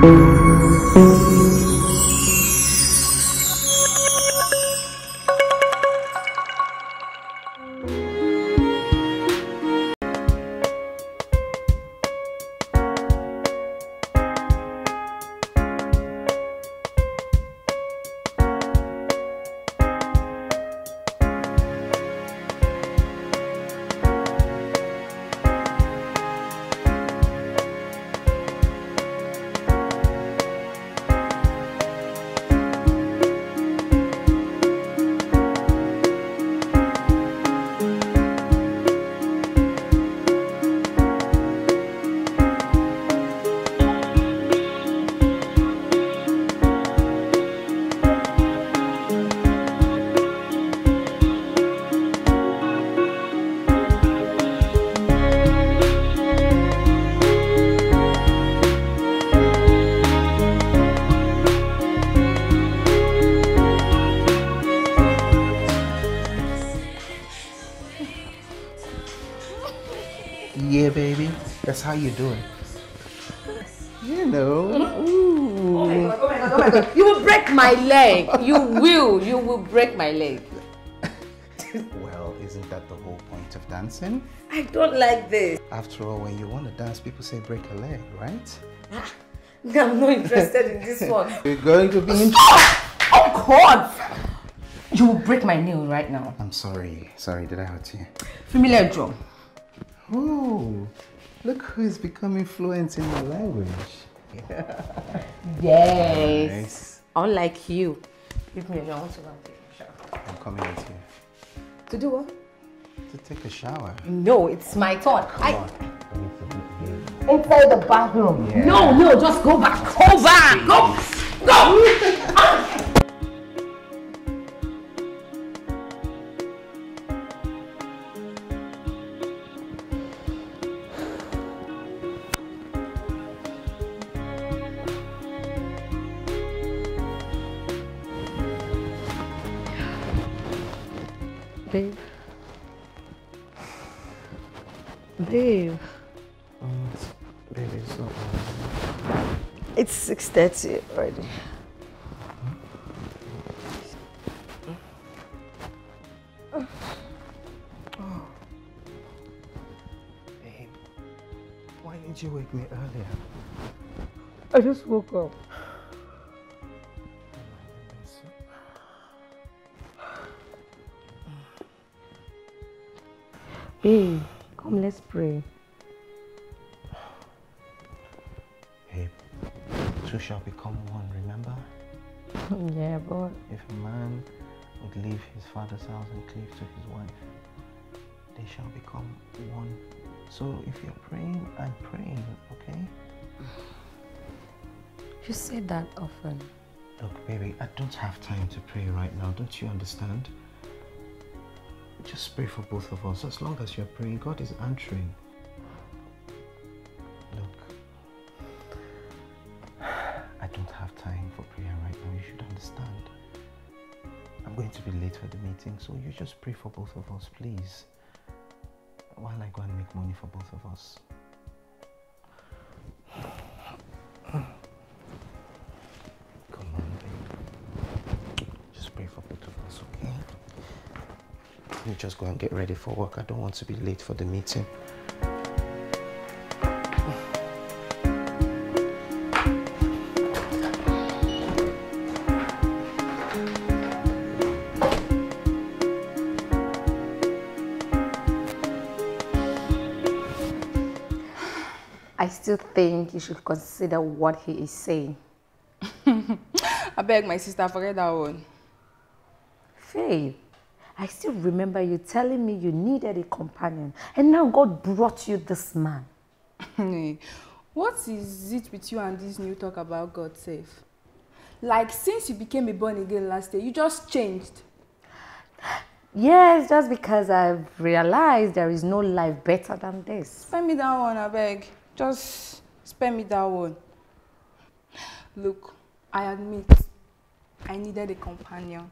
Yeah, my leg. well, isn't that the whole point of dancing? I don't like this. After all, when you want to dance, people say break a leg, right? Ah, I'm not interested in this one. You're going to be in. Oh God! You will break my nail right now. I'm sorry. Sorry, did I hurt you? Familiar drum. Oh, look who's becoming fluent in my language. yes. Nice. Unlike you. Give me a I want to go I'm coming with you. To do what? To take a shower. No, it's my turn. Come I... on. Inside the bathroom. Yeah. No, no, just go back. Go back. Go. Go. Ah! Babe. Um, baby, so. It's 6.30 already. Babe, why didn't you wake me earlier? I just woke up. Babe, come let's pray. Babe, two shall become one, remember? yeah, but If a man would leave his father's house and cleave to his wife, they shall become one. So if you're praying, I'm praying, okay? you say that often. Look, baby, I don't have time to pray right now. Don't you understand? Just pray for both of us. As long as you're praying, God is answering. Look, I don't have time for prayer right now. You should understand. I'm going to be late for the meeting, so you just pray for both of us, please. While I go and make money for both of us. Just go and get ready for work. I don't want to be late for the meeting. I still think you should consider what he is saying. I beg my sister, forget that one. Faith, I still remember you telling me you needed a companion, and now God brought you this man. what is it with you and this new talk about God safe? Like since you became a born again last year, you just changed. Yes, just because I've realized there is no life better than this. Spare me that one, I beg. Just spare me that one. Look, I admit I needed a companion.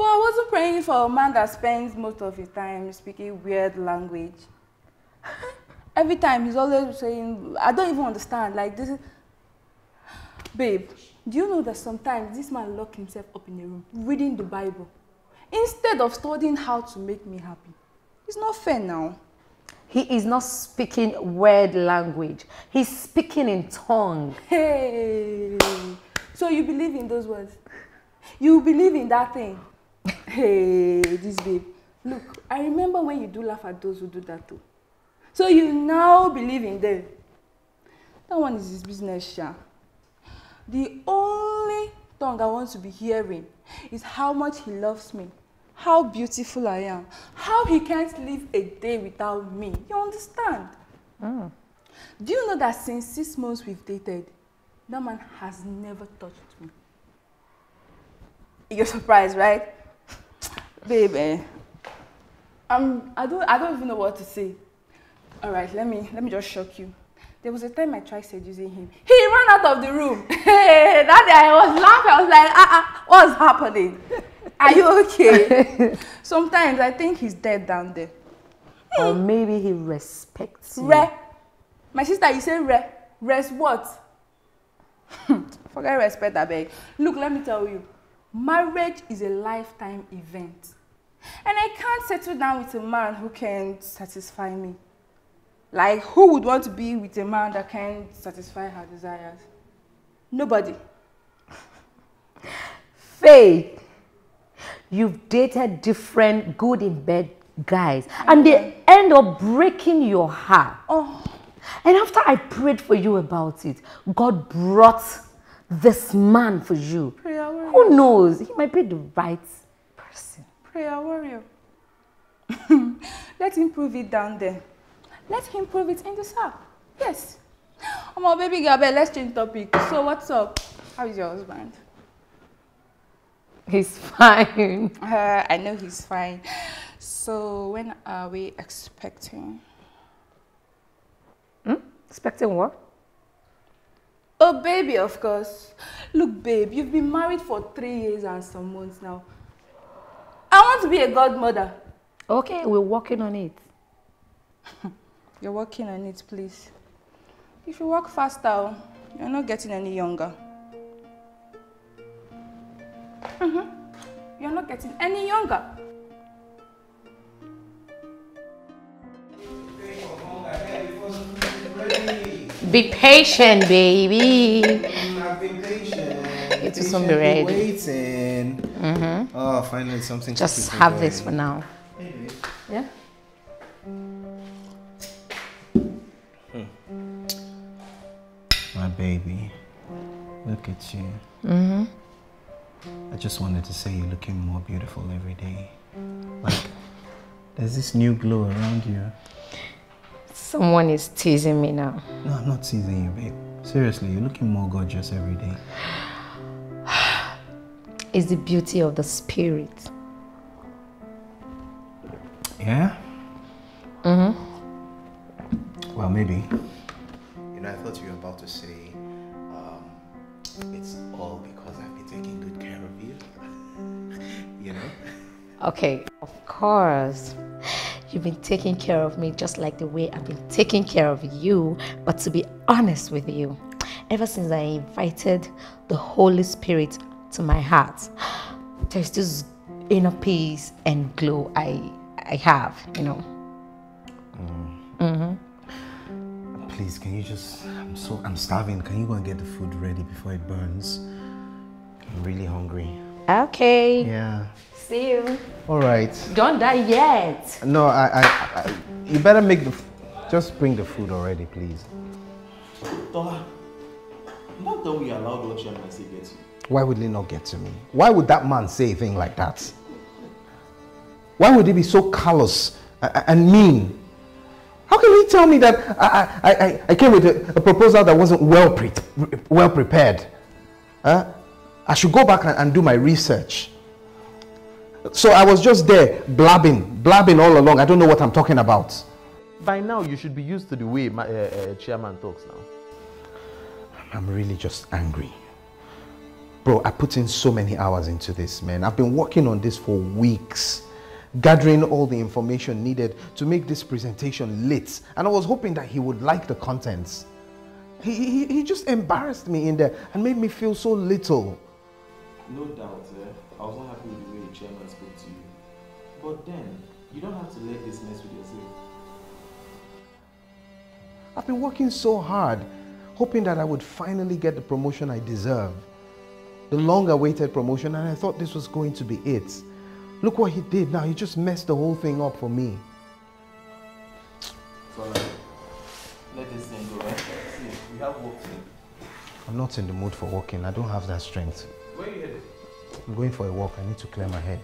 But I wasn't praying for a man that spends most of his time speaking weird language. Every time he's always saying, I don't even understand. Like this is Babe, do you know that sometimes this man lock himself up in a room reading the Bible instead of studying how to make me happy? It's not fair now. He is not speaking word language. He's speaking in tongue. Hey, so you believe in those words? You believe in that thing? Hey, this babe. Look, I remember when you do laugh at those who do that too. So you now believe in them. That one is his business, Sha. The only tongue I want to be hearing is how much he loves me, how beautiful I am, how he can't live a day without me. You understand? Mm. Do you know that since six months we've dated, that man has never touched me? You're surprised, right? Babe, eh, um, I don't, I don't even know what to say. All right, let me, let me just shock you. There was a time I tried seducing him. He ran out of the room. that day I was laughing. I was like, ah, ah, what's happening? Are you okay? Sometimes I think he's dead down there. Or maybe he respects you. Re. My sister, you say re. Res what? Forget respect, I beg. Look, let me tell you. Marriage is a lifetime event. And I can't settle down with a man who can't satisfy me. Like, who would want to be with a man that can't satisfy her desires? Nobody. Faith, you've dated different good in bed guys, and they end up breaking your heart. Oh, And after I prayed for you about it, God brought this man for you. prayer warrior. Who knows? He might be the right person. Prayer warrior. Let him prove it down there. Let him prove it in the app. Yes. Oh my baby Gabriel, let's change topic. So what's up? How is your husband? He's fine. Uh, I know he's fine. So when are we expecting? Hmm? Expecting what? Oh, baby, of course. Look, babe, you've been married for three years and some months now. I want to be a godmother. Okay, we're working on it. You're working on it, please. If you work faster, oh, you're not getting any younger. Mm-hmm. You're not getting any younger. Be patient, baby. I've been patient. It will soon be ready. Waiting. Mm-hmm. Oh, finally something. Just have this for going. now. Yeah? My baby, look at you. Mm-hmm. I just wanted to say you're looking more beautiful every day. Like, there's this new glow around you. Someone is teasing me now. No, I'm not teasing you, babe. Seriously, you're looking more gorgeous every day. It's the beauty of the spirit. Yeah? Mm-hmm. Well, maybe. You know, I thought you were about to say, um, it's all because I've been taking good care of you. you know? Okay, of course. You've been taking care of me just like the way I've been taking care of you. But to be honest with you, ever since I invited the Holy Spirit to my heart, there's this inner peace and glow I I have, you know. Mm-hmm. Please, can you just? I'm so. I'm starving. Can you go and get the food ready before it burns? I'm really hungry. Okay. Yeah. See you. All right. Don't die yet. No, I. I, I you better make the. Just bring the food already, please. Tola, you not tell me you allowed what chairman say get you. Why would he not get to me? Why would that man say a thing like that? Why would he be so callous a- a- and mean? How can he tell me that I, I, I, I came with a, a proposal that wasn't well, pre- well prepared? Huh? I should go back and, and do my research. So I was just there blabbing, blabbing all along. I don't know what I'm talking about. By now, you should be used to the way my, uh, uh, chairman talks now. I'm really just angry. Bro, I put in so many hours into this, man. I've been working on this for weeks, gathering all the information needed to make this presentation lit. And I was hoping that he would like the contents. He, he, he just embarrassed me in there and made me feel so little. No doubt, eh? I was not happy with the way the chairman spoke to you. But then, you don't have to let this mess with yourself. I've been working so hard, hoping that I would finally get the promotion I deserve. The long awaited promotion, and I thought this was going to be it. Look what he did now. He just messed the whole thing up for me. Sorry. Let this thing go, right? See, we have work to do. I'm not in the mood for working. I don't have that strength. Where are you headed? I'm going for a walk. I need to clear my head.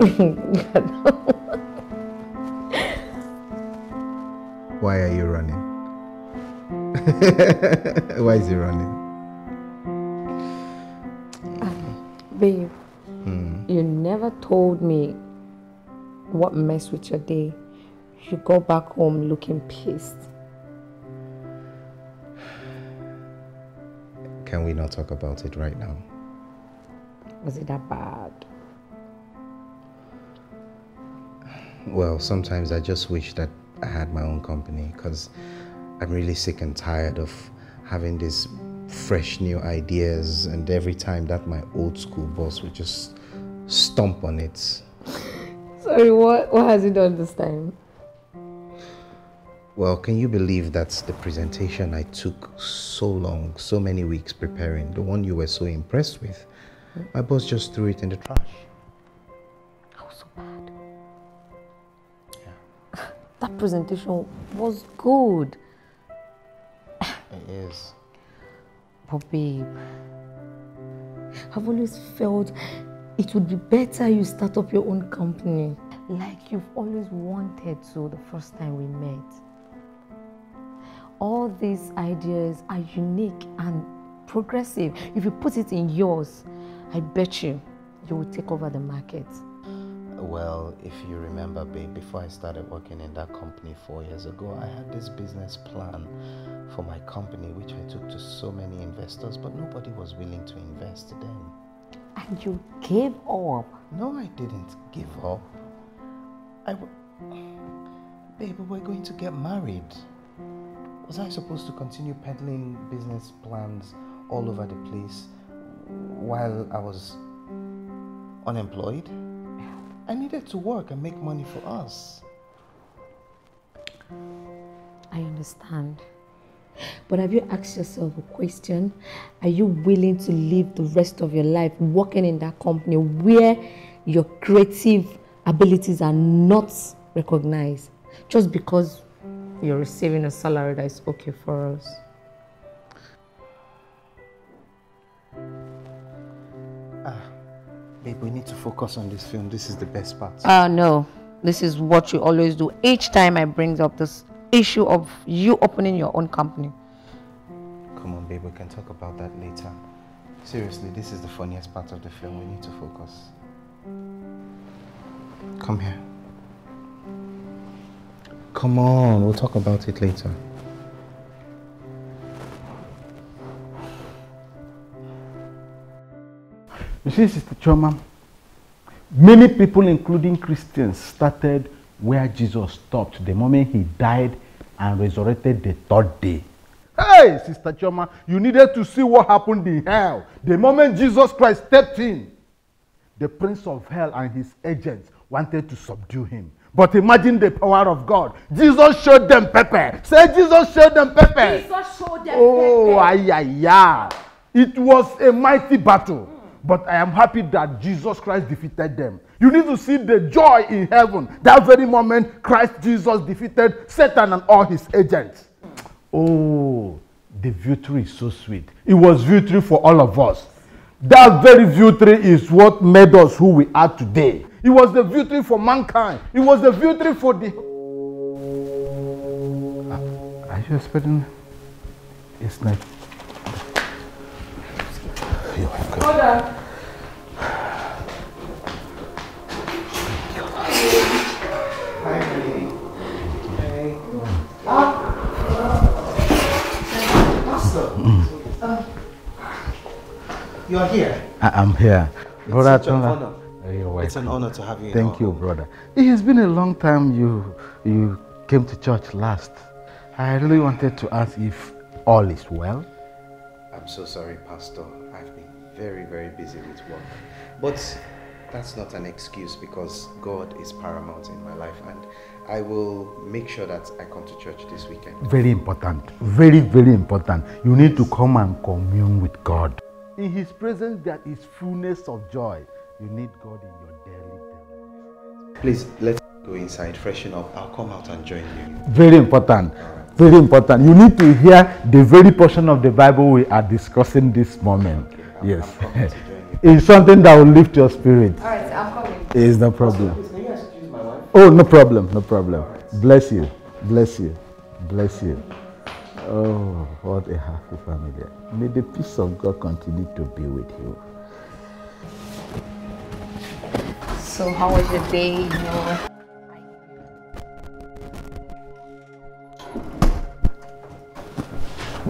Why are you running? Why is he running? Babe, Hmm. you never told me what messed with your day. You go back home looking pissed. Can we not talk about it right now? Was it that bad? Well, sometimes I just wish that I had my own company because I'm really sick and tired of having these fresh new ideas, and every time that my old school boss would just stomp on it. Sorry, what, what has he done this time? Well, can you believe that's the presentation I took so long, so many weeks preparing, the one you were so impressed with? My boss just threw it in the trash. How so bad? That presentation was good. It is. But babe, I've always felt it would be better you start up your own company. Like you've always wanted to the first time we met. All these ideas are unique and progressive. If you put it in yours, I bet you you will take over the market. Well, if you remember, babe, before I started working in that company four years ago, I had this business plan for my company, which I took to so many investors, but nobody was willing to invest then. And you gave up. No, I didn't give up. I. W- babe, we we're going to get married. Was I supposed to continue peddling business plans all over the place while I was unemployed? I needed to work and make money for us. I understand. But have you asked yourself a question? Are you willing to live the rest of your life working in that company where your creative abilities are not recognized just because you're receiving a salary that is okay for us? Ah, babe, we need to focus on this film. This is the best part. Uh, no. This is what you always do. Each time I bring up this issue of you opening your own company. Come on, babe, we can talk about that later. Seriously, this is the funniest part of the film. We need to focus. Come here. Come on, we'll talk about it later. You see, Sister Chioma, many people, including Christians, started where Jesus stopped the moment he died and resurrected the third day. Hey, Sister Chioma, you needed to see what happened in hell. The moment Jesus Christ stepped in, the prince of hell and his agents wanted to subdue him. But imagine the power of God. Jesus showed them pepper. Say, Jesus showed them pepper. Jesus showed them Oh, ay, ay, ay. It was a mighty battle. Hmm. But I am happy that Jesus Christ defeated them. You need to see the joy in heaven. That very moment, Christ Jesus defeated Satan and all his agents. Hmm. Oh, the victory is so sweet. It was victory for all of us. That very victory is what made us who we are today. It was the victory for mankind. It was the victory for the. Ah, are you expecting? It's not. You're welcome. Hold on. You're here. I am here. Brother such an Tola. honor. You're welcome. It's an honor to have you. Thank you, brother. It has been a long time you you came to church last. I really wanted to ask if all is well. I'm so sorry, Pastor. I've been very, very busy with work. But that's not an excuse because God is paramount in my life and I will make sure that I come to church this weekend. Very important. Very, very important. You need to come and commune with God. In His presence, there is fullness of joy. You need God in your daily daily. Please, let's go inside, freshen up. I'll come out and join you. Very important. Very important. You need to hear the very portion of the Bible we are discussing this moment. Okay, I'm- yes. I'm coming to join you. it's something that will lift your spirit. All right, I'm coming. It's no problem. Please, can you excuse my wife? Oh, no problem. No problem. Bless you. Bless you. Bless you. Oh, what a happy family. May the peace of God continue to be with you. So how was your day? You know,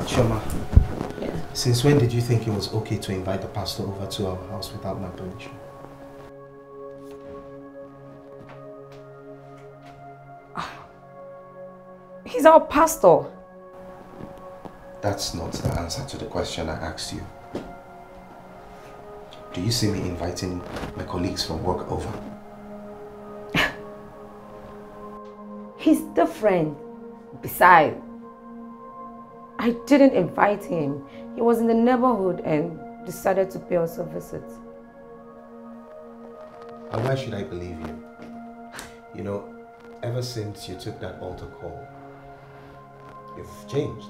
Chioma, yeah. since when did you think it was okay to invite the pastor over to our house without my permission? He's our pastor. That's not the answer to the question I asked you. Do you see me inviting my colleagues from work over? He's different. Besides, I didn't invite him. He was in the neighborhood and decided to pay us a visit. And why should I believe you? You know, ever since you took that altar call, you've changed.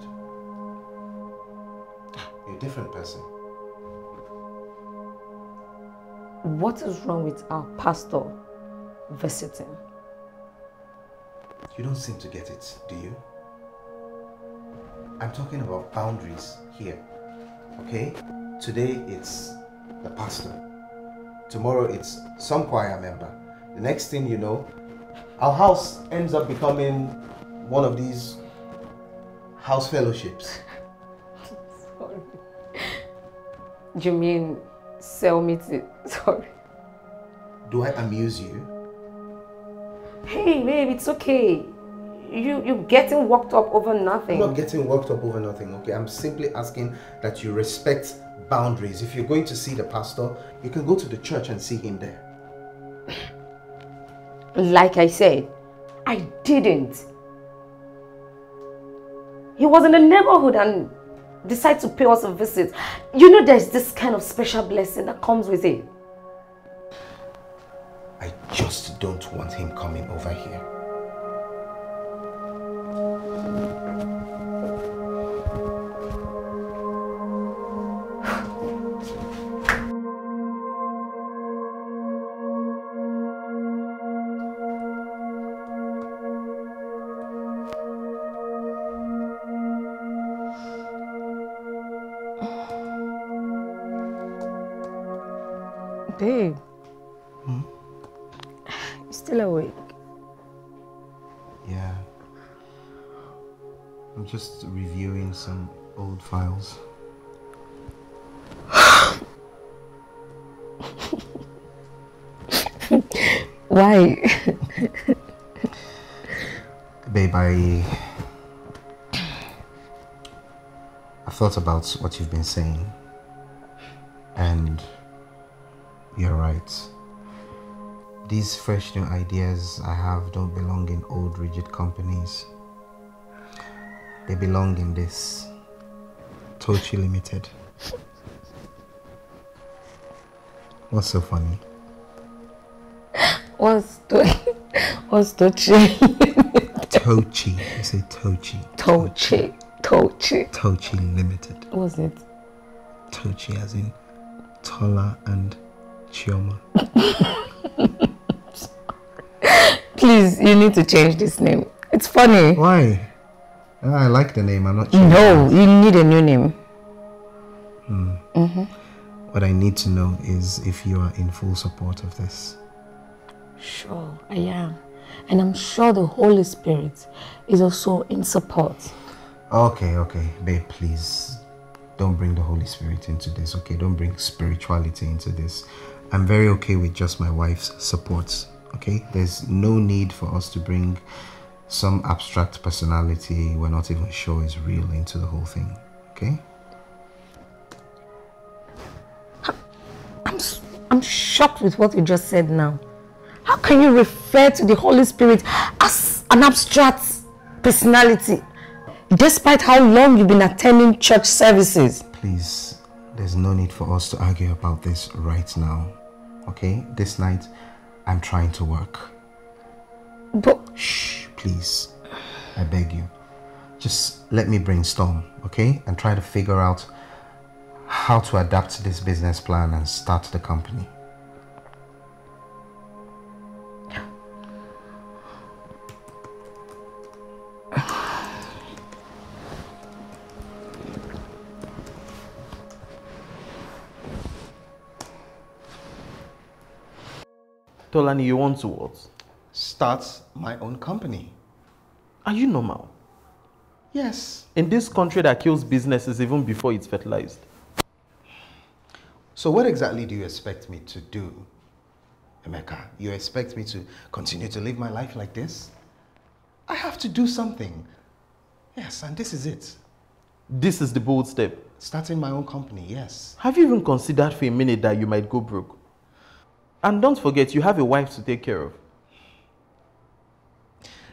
You're a different person. What is wrong with our pastor visiting? You don't seem to get it, do you? I'm talking about boundaries here. Okay? Today it's the pastor. Tomorrow it's some choir member. The next thing you know, our house ends up becoming one of these house fellowships. I'm sorry. You mean sell me to... Sorry. Do I amuse you? Hey, babe, it's okay. You, you're getting worked up over nothing. I'm not getting worked up over nothing, okay? I'm simply asking that you respect boundaries. If you're going to see the pastor, you can go to the church and see him there. Like I said, I didn't. He was in the neighborhood and decided to pay us a visit. You know there's this kind of special blessing that comes with it. I just don't want him coming over here. Files. Why? Babe, I. I've thought about what you've been saying. And you're right. These fresh new ideas I have don't belong in old rigid companies. They belong in this Tochi Limited. What's so funny? What's the What's the chi? Tochi. You say Tochi. Tochi. Tochi. Tochi Limited. What's it? Tochi as in Tola and Chioma. Please, you need to change this name. It's funny. Why? Ah, I like the name. I'm not sure. No, you need a new name. Mm-hmm. What I need to know is if you are in full support of this. Sure, I am. And I'm sure the Holy Spirit is also in support. Okay, okay, babe, please don't bring the Holy Spirit into this. Okay, don't bring spirituality into this. I'm very okay with just my wife's support. Okay? There's no need for us to bring some abstract personality we're not even sure is real into the whole thing. Okay? I'm, I'm shocked with what you just said now. How can you refer to the Holy Spirit as an abstract personality despite how long you've been attending church services? Please, there's no need for us to argue about this right now. Okay? This night, I'm trying to work. But Shh, please. I beg you. Just let me brainstorm, okay? And try to figure out how to adapt this business plan and start the company. Tolani, you want to what? Start my own company. Are you normal? Yes. In this country that kills businesses even before it's fertilized. So what exactly do you expect me to do? Emeka, you expect me to continue to live my life like this? I have to do something. Yes, and this is it. This is the bold step. Starting my own company, yes. Have you even considered for a minute that you might go broke? And don't forget, you have a wife to take care of.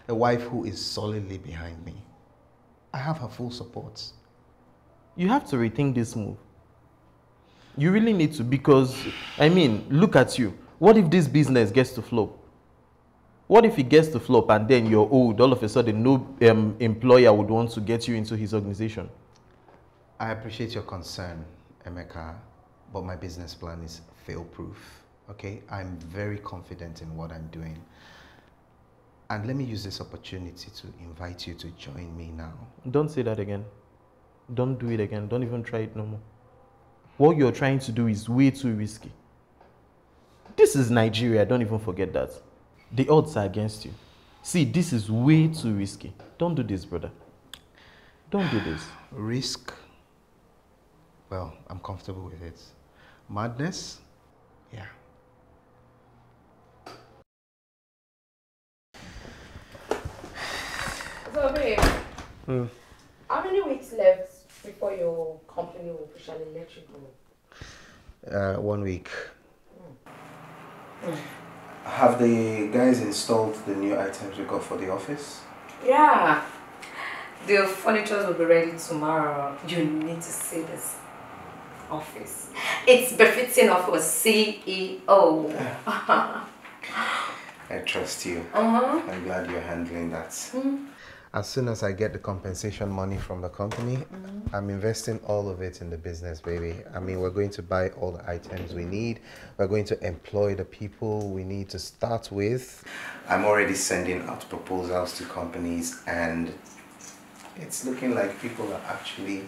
A wife who is solidly behind me. I have her full support. You have to rethink this move. You really need to because, I mean, look at you. What if this business gets to flop? What if it gets to flop and then you're old, all of a sudden no um, employer would want to get you into his organization? I appreciate your concern, Emeka, but my business plan is fail-proof. Okay, I'm very confident in what I'm doing. And let me use this opportunity to invite you to join me now. Don't say that again. Don't do it again. Don't even try it no more. What you're trying to do is way too risky. This is Nigeria, don't even forget that. The odds are against you. See, this is way too risky. Don't do this, brother. Don't do this. Risk? Well, I'm comfortable with it. Madness? Yeah. So, babe, hmm. how many weeks left before your company will officially let you go? Uh, one week. Have the guys installed the new items we got for the office? Yeah. The furniture will be ready tomorrow. You need to see this office. It's befitting of a CEO. I trust you. Uh-huh. I'm glad you're handling that. As soon as I get the compensation money from the company, mm-hmm. I'm investing all of it in the business, baby. I mean, we're going to buy all the items we need. We're going to employ the people we need to start with. I'm already sending out proposals to companies, and it's looking like people are actually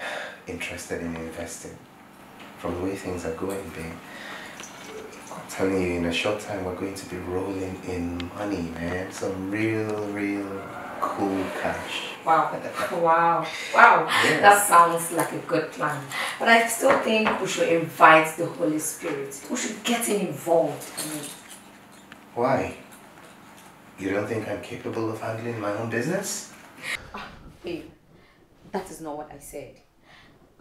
interested in investing. From the way things are going, babe. I'm telling you, in a short time, we're going to be rolling in money, man. Some real, real cool cash. Wow. Wow. Wow. Yeah. That sounds like a good plan. But I still think we should invite the Holy Spirit. We should get him involved. I mean, Why? You don't think I'm capable of handling my own business? Ah, babe, that is not what I said.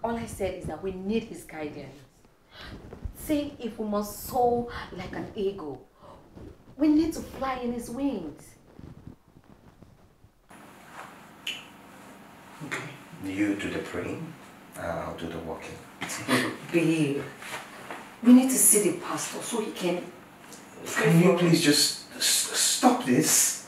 All I said is that we need his guidance. See, if we must soar like an eagle, we need to fly in his wings. Okay. You do the praying, uh, I'll do the walking. Babe, we need to see the pastor so he can. Can you please just s- stop this?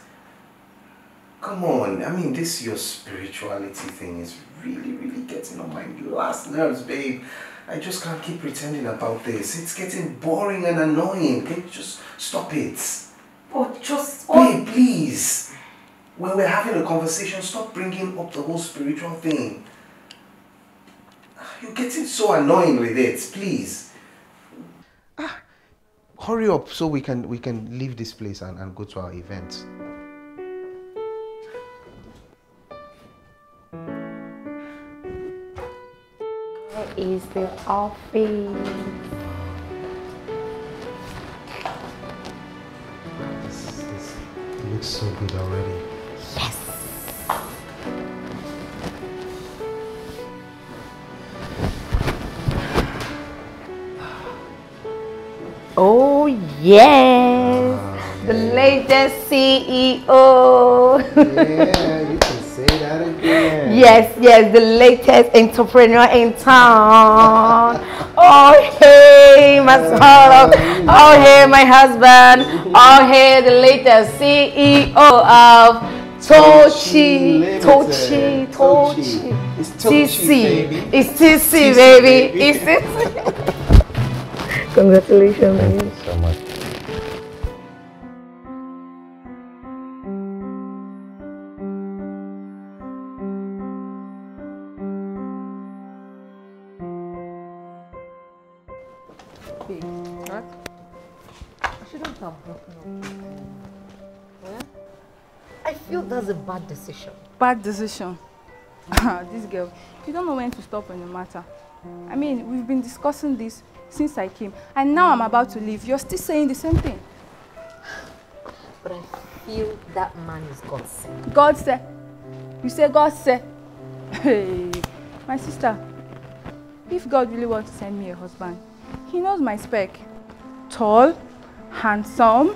Come on, I mean, this your spirituality thing is really, really getting on my last nerves, babe. I just can't keep pretending about this. It's getting boring and annoying. Can you just stop it? But just. Babe, please when we're having a conversation, stop bringing up the whole spiritual thing. You're getting so annoying with it, please. Ah, hurry up so we can we can leave this place and, and go to our event. Is the office? This, this looks so good already. Oh yes, the latest E CEO. yeah, you can say that again. Yes, yes, the latest entrepreneur in town. Oh, hey, my son. Oh, hey, my husband. Oh, hey, the latest CEO of Tochi. Tochi, Tochi. It's Tochi, TC. baby. It's TC, baby. It's TC. Congratulations, baby. so much. What? I shouldn't have broken up. Yeah? I feel that's a bad decision. Bad decision. Ah, this girl, you don't know when to stop on the matter. I mean, we've been discussing this since I came, and now I'm about to leave. You're still saying the same thing. But I feel that man is God sent. God said, you say God said. Hey, my sister, if God really wants to send me a husband, he knows my spec. Tall, handsome,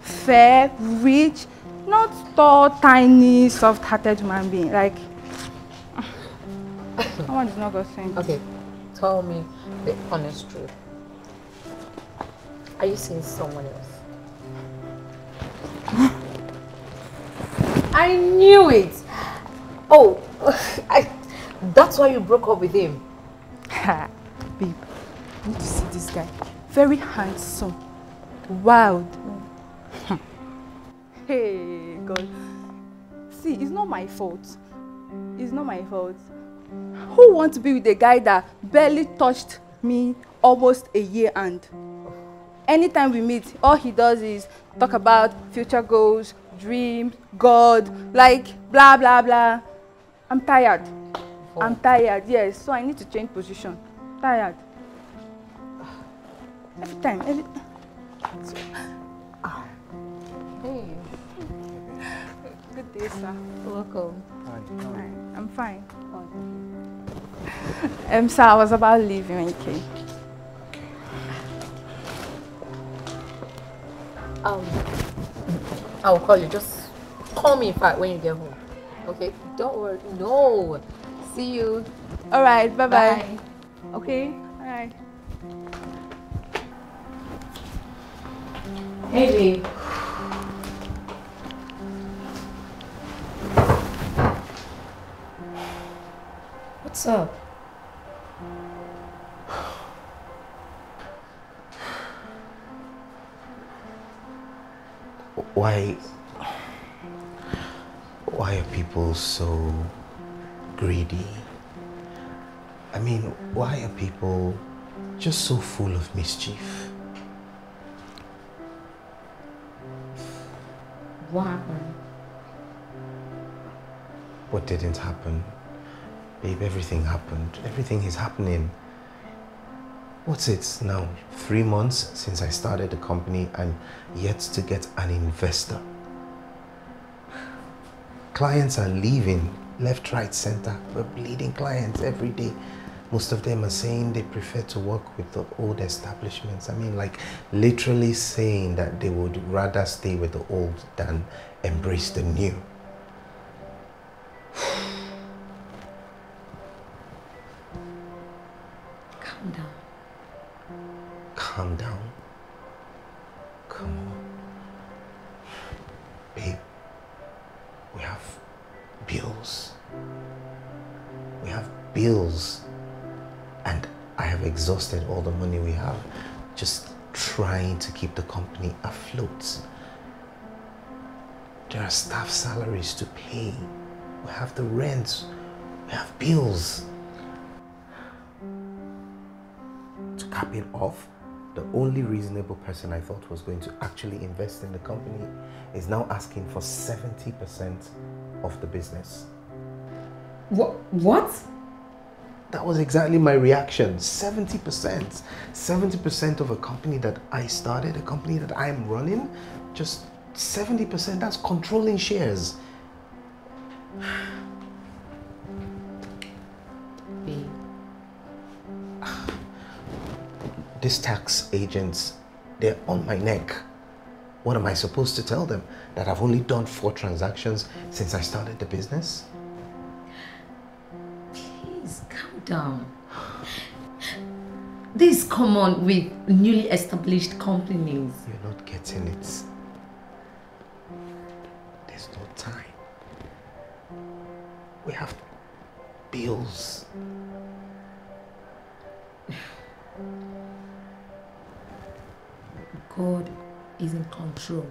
fair, rich, not tall, tiny, soft-hearted human being. Like, that one is not God sent. Okay, tell me the honest truth. Are you seeing someone else? I knew it! Oh, I, that's why you broke up with him. Ha, babe, you need to see this guy. Very handsome, wild. hey, God. See, it's not my fault. It's not my fault. Who wants to be with a guy that barely touched me almost a year and anytime we meet, all he does is talk about future goals, dreams, God, like blah blah blah. I'm tired. I'm tired, yes. So I need to change position. Tired. Every time, every. Hey, Good day, sir. welcome. Hi, I'm fine. Um, sir, I was about leaving when you came. Um, I'll call you. Just call me in fact when you get home. Okay? Don't worry. No. See you. All right, bye bye. Bye. Okay, all right. Hey, babe. What's up? Why? Why are people so greedy? I mean, why are people just so full of mischief? What happened? What didn't happen? Babe, everything happened. Everything is happening. What's it now? Three months since I started the company and yet to get an investor. Clients are leaving left, right, center. We're bleeding clients every day. Most of them are saying they prefer to work with the old establishments. I mean, like literally saying that they would rather stay with the old than embrace the new. To keep the company afloat. There are staff salaries to pay. We have the rent. We have bills. to cap it off, the only reasonable person I thought was going to actually invest in the company is now asking for 70% of the business. What? What? That was exactly my reaction 70%. 70% of a company that I started, a company that I'm running, just 70%, that's controlling shares. Babe, These tax agents, they're on my neck. What am I supposed to tell them? That I've only done four transactions since I started the business? Down. This is common with newly established companies. You're not getting it. There's no time. We have bills. God is in control.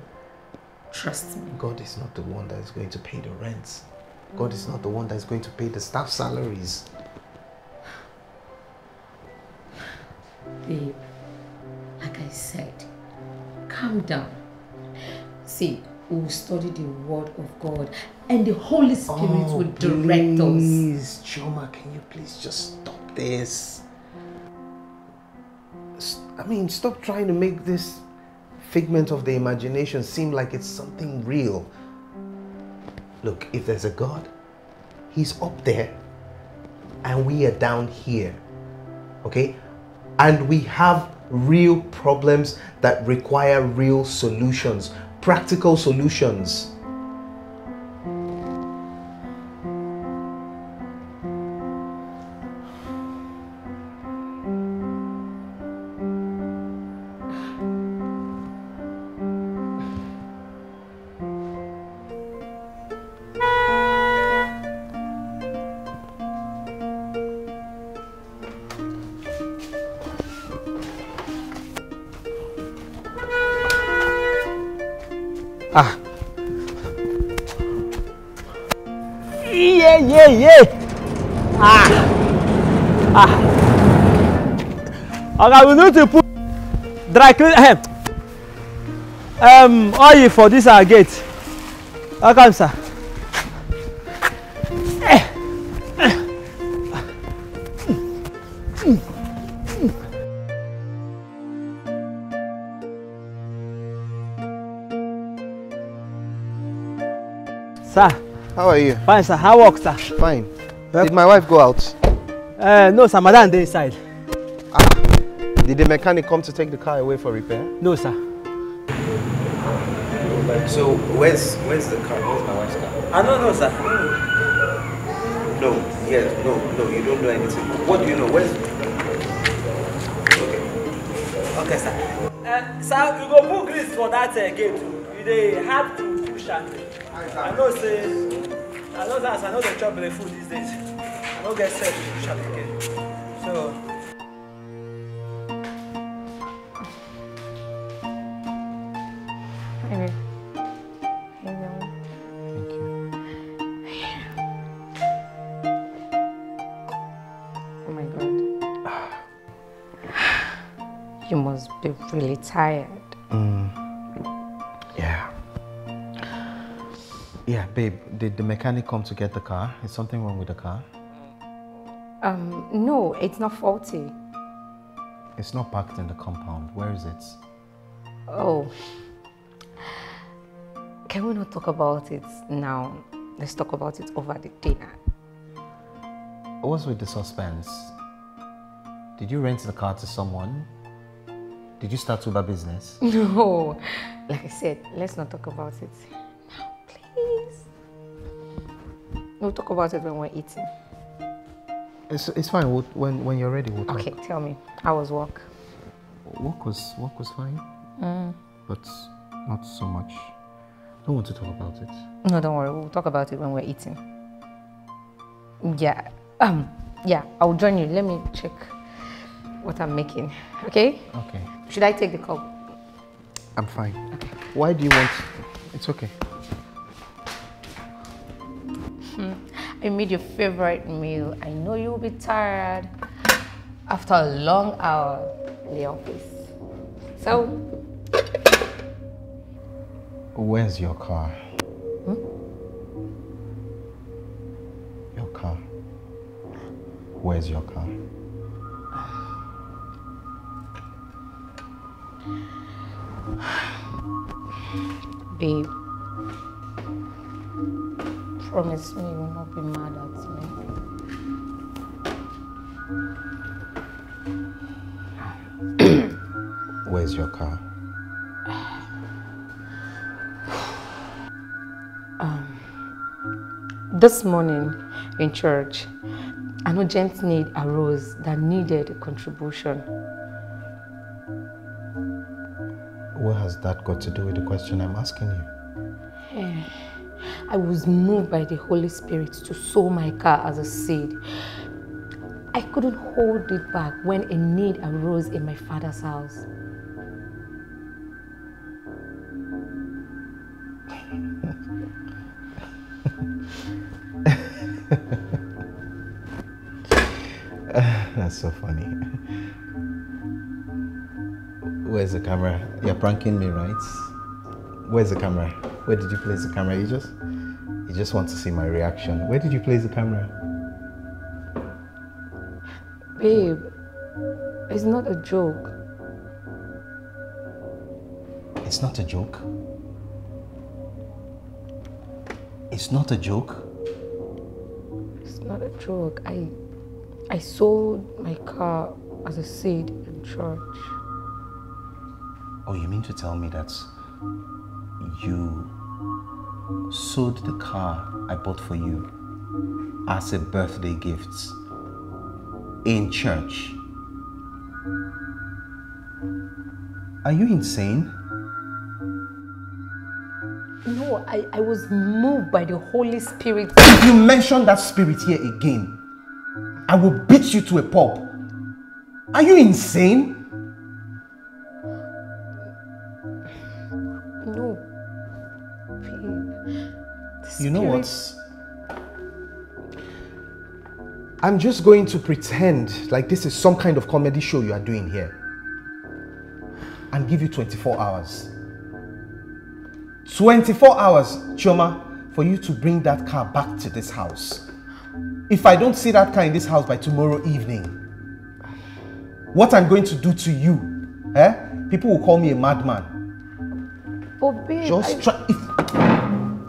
Trust me. God is not the one that is going to pay the rents. God is not the one that is going to pay the staff salaries. Babe, like I said, calm down. See, we will study the word of God and the Holy Spirit oh, will direct us. please, Chioma, can you please just stop this? I mean, stop trying to make this figment of the imagination seem like it's something real. Look, if there's a God, He's up there and we are down here. Okay? And we have real problems that require real solutions, practical solutions. Ah. Yeah, yeah, yeah. Ah. Ah. Okay, we need to put dry clean um oil for this our gate. Welcome, sir. How are you? fine, sir. How work, sir? Fine. Did my wife go out? Uh, no, sir. Madam, dey inside. Ah. Did the mechanic come to take the car away for repair? No, sir. So where's where's the car? Where's my wife's car? I don't know, sir. No, yes, no, no, you don't know anything. What do you know? Where's Okay, Okay, sir. Uh, sir, you go put grease for that uh, gate. You dey hard to push am. I know say, I know that I know dey chop belle food these days. I no get sense to push am again. So. Anyway. Thank you. Oh my god. You must be really tired. Yeah. Yeah, babe, did the mechanic come to get the car? Is something wrong with the car? Um, no, it's not faulty. It's not parked in the compound. Where is it? Oh. Can we not talk about it now? Let's talk about it over the dinner. What's with the suspense? Did you rent the car to someone? Did you start Uber business? No, like I said, let's not talk about it We'll talk about it when we're eating. It's, it's fine. We'll, when, when you're ready, we'll talk. Okay, tell me, how was work? Work was, work was fine, but not so much. Don't want to talk about it. No, don't worry, we'll talk about it when we're eating. Yeah, um, yeah, I'll join you. Let me check what I'm making, okay? Okay. Should I take the cup? I'm fine. Why do you want... It's okay. I made your favorite meal. I know you'll be tired after a long hour in the office. So, Where's your car? Hmm? Your car. Where's your car? Babe, promise me you will not be mad at me. Where's your car? Um, This morning in church, an urgent need arose that needed a contribution. What has that got to do with the question I'm asking you? I was moved by the Holy Spirit to sow my car as a seed. I couldn't hold it back when a need arose in my father's house. That's so funny. Where's the camera? You're pranking me, right? Where's the camera? Where did you place the camera? You just you just want to see my reaction. Where did you place the camera? Babe, it's not a joke. It's not a joke. It's not a joke. It's not a joke. I I sold my car as a seed in church. Oh, you mean to tell me that you sold the car I bought for you as a birthday gift in church? Are you insane? No, I, I was moved by the Holy Spirit. If you mention that spirit here again, I will beat you to a pulp. Are you insane? You know what? I'm just going to pretend like this is some kind of comedy show you are doing here and give you 24 hours. 24 hours, Chioma, for you to bring that car back to this house. If I don't see that car in this house by tomorrow evening, what I'm going to do to you, eh? People will call me a madman. But babe, Just I, try. If,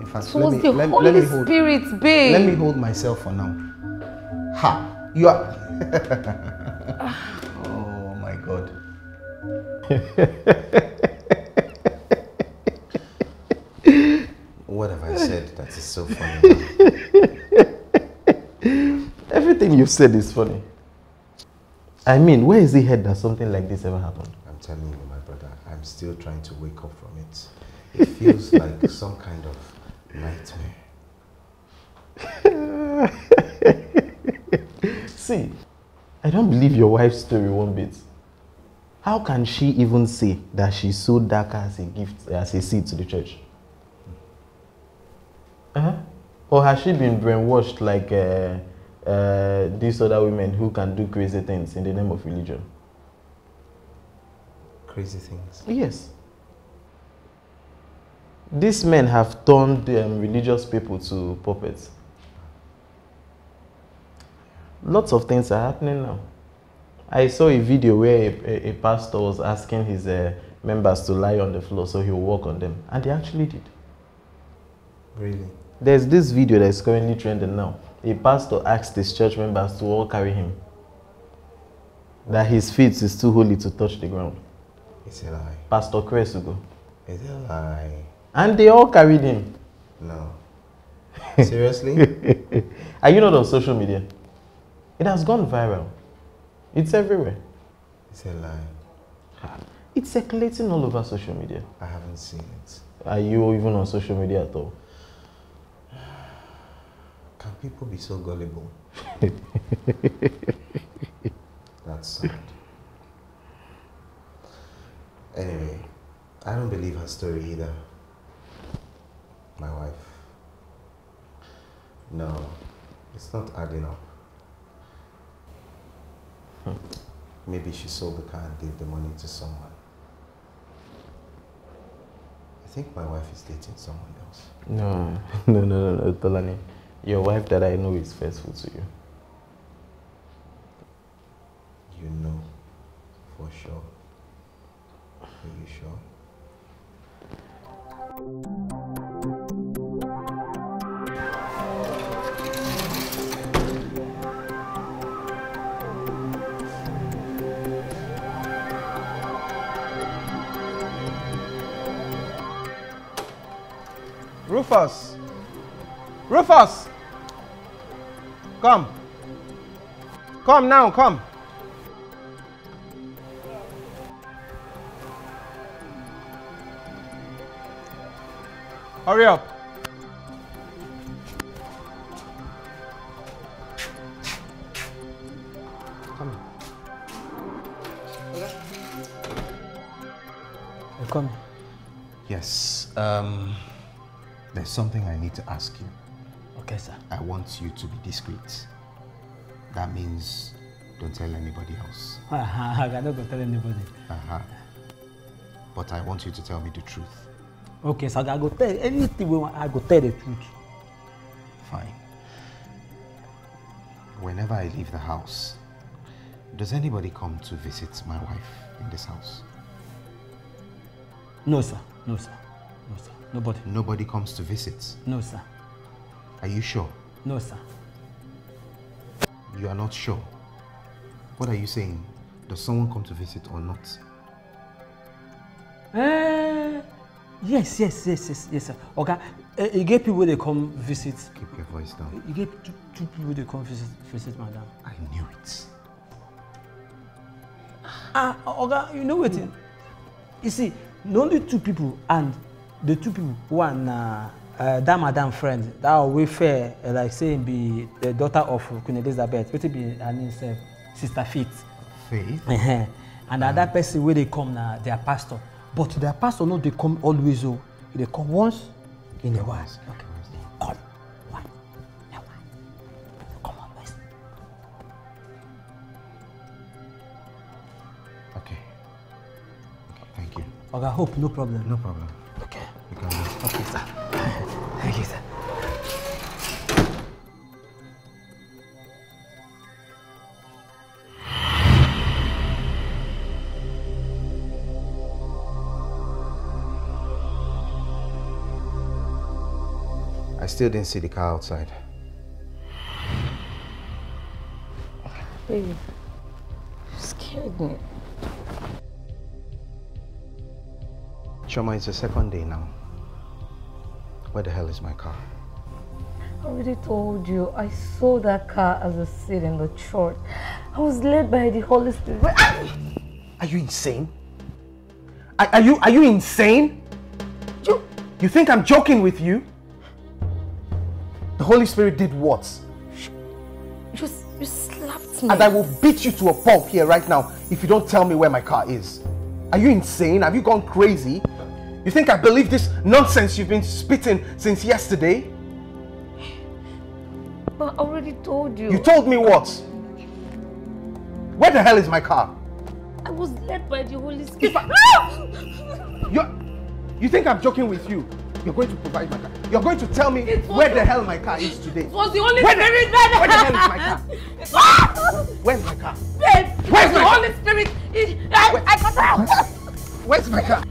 in fact, it let me, the let, Holy let me hold. Spirit, babe. Let me hold myself for now. Ha! You are. oh my god. what have I said that is so funny? Everything you've said is funny. I mean, where is he head that something like this ever happened? I'm telling you, my brother, I'm still trying to wake up from it. It feels like some kind of nightmare. See, I don't believe your wife's story one bit. How can she even say that she sold car as a gift, as a seed to the church? Uh-huh. Or has she been brainwashed like uh, uh, these other women who can do crazy things in the name of religion? Crazy things. Yes. These men have turned um, religious people to puppets. Lots of things are happening now. I saw a video where a, a, a pastor was asking his uh, members to lie on the floor so he will walk on them, and they actually did. Really? There's this video that is currently trending now. A pastor asked his church members to all carry him. That his feet is too holy to touch the ground. It's a lie. Pastor Kresugo. It's a lie. And they all carried him. No. Seriously? Are you not on social media? It has gone viral. It's everywhere. It's a lie. It's circulating all over social media. I haven't seen it. Are you even on social media at all? Can people be so gullible? That's sad. Anyway, I don't believe her story either. My wife. No, it's not adding up. Hmm. Maybe she sold the car and gave the money to someone. I think my wife is dating someone else. No, no, no, no, no, Tolani. Your wife that I know is faithful to you. You know for sure. Are you sure? Rufus! Rufus! Come. Come now, come. Hurry up. Come. You come. Yes. Um, there's something I need to ask you. Okay, sir. I want you to be discreet. That means don't tell anybody else. I cannot go tell anybody. Uh-huh. But I want you to tell me the truth. Okay, so I go tell anything we want. I go tell the truth. Fine. Whenever I leave the house, does anybody come to visit my wife in this house? No, sir. No, sir. No, sir. Nobody. Nobody comes to visit. No, sir. Are you sure? No, sir. You are not sure. What are you saying? Does someone come to visit or not? Uh, yes, yes, yes, yes, yes, sir. Okay, uh, you get people they come visit. Keep your voice down. You get two, two people they come visit, visit madam. I knew it. Ah, Oga, you know what? You see, only two people and the two people one uh, uh, that madam friend that we fair uh, like saying be the daughter of Queen Elizabeth. Wetin be her name sef? Sister Faith. Faith? Uh-huh. And uh, that person wey dey come na their pastor. But their pastor no dey come always o. He dey come once in a while. Come. Okay. Okay, thank you. Oga, hope no problem. No problem. Okay. Sir. Thank you, sir. I still didn't see the car outside. Baby, you scared me. Chioma, it's the second day now. Where the hell is my car? I already told you, I saw that car as a seat in the church. I was led by the Holy Spirit. Are you insane? Are, are you are you insane? You you think I'm joking with you? The Holy Spirit did what? You, you slapped me. And I will beat you to a pulp here right now if you don't tell me where my car is. Are you insane? Have you gone crazy? You think I believe this nonsense you've been spitting since yesterday? But I already told you. You told me what? Where the hell is my car? I was led by the Holy Spirit. You you think I'm joking with you? You're going to provide my car. You're going to tell me where the hell my car is today. It was the Holy Where the- Spirit where the hell is my car? car? Ah! Where's my car? Babe, Where's the my car? Holy Spirit. It, I, I got out. Where's my car?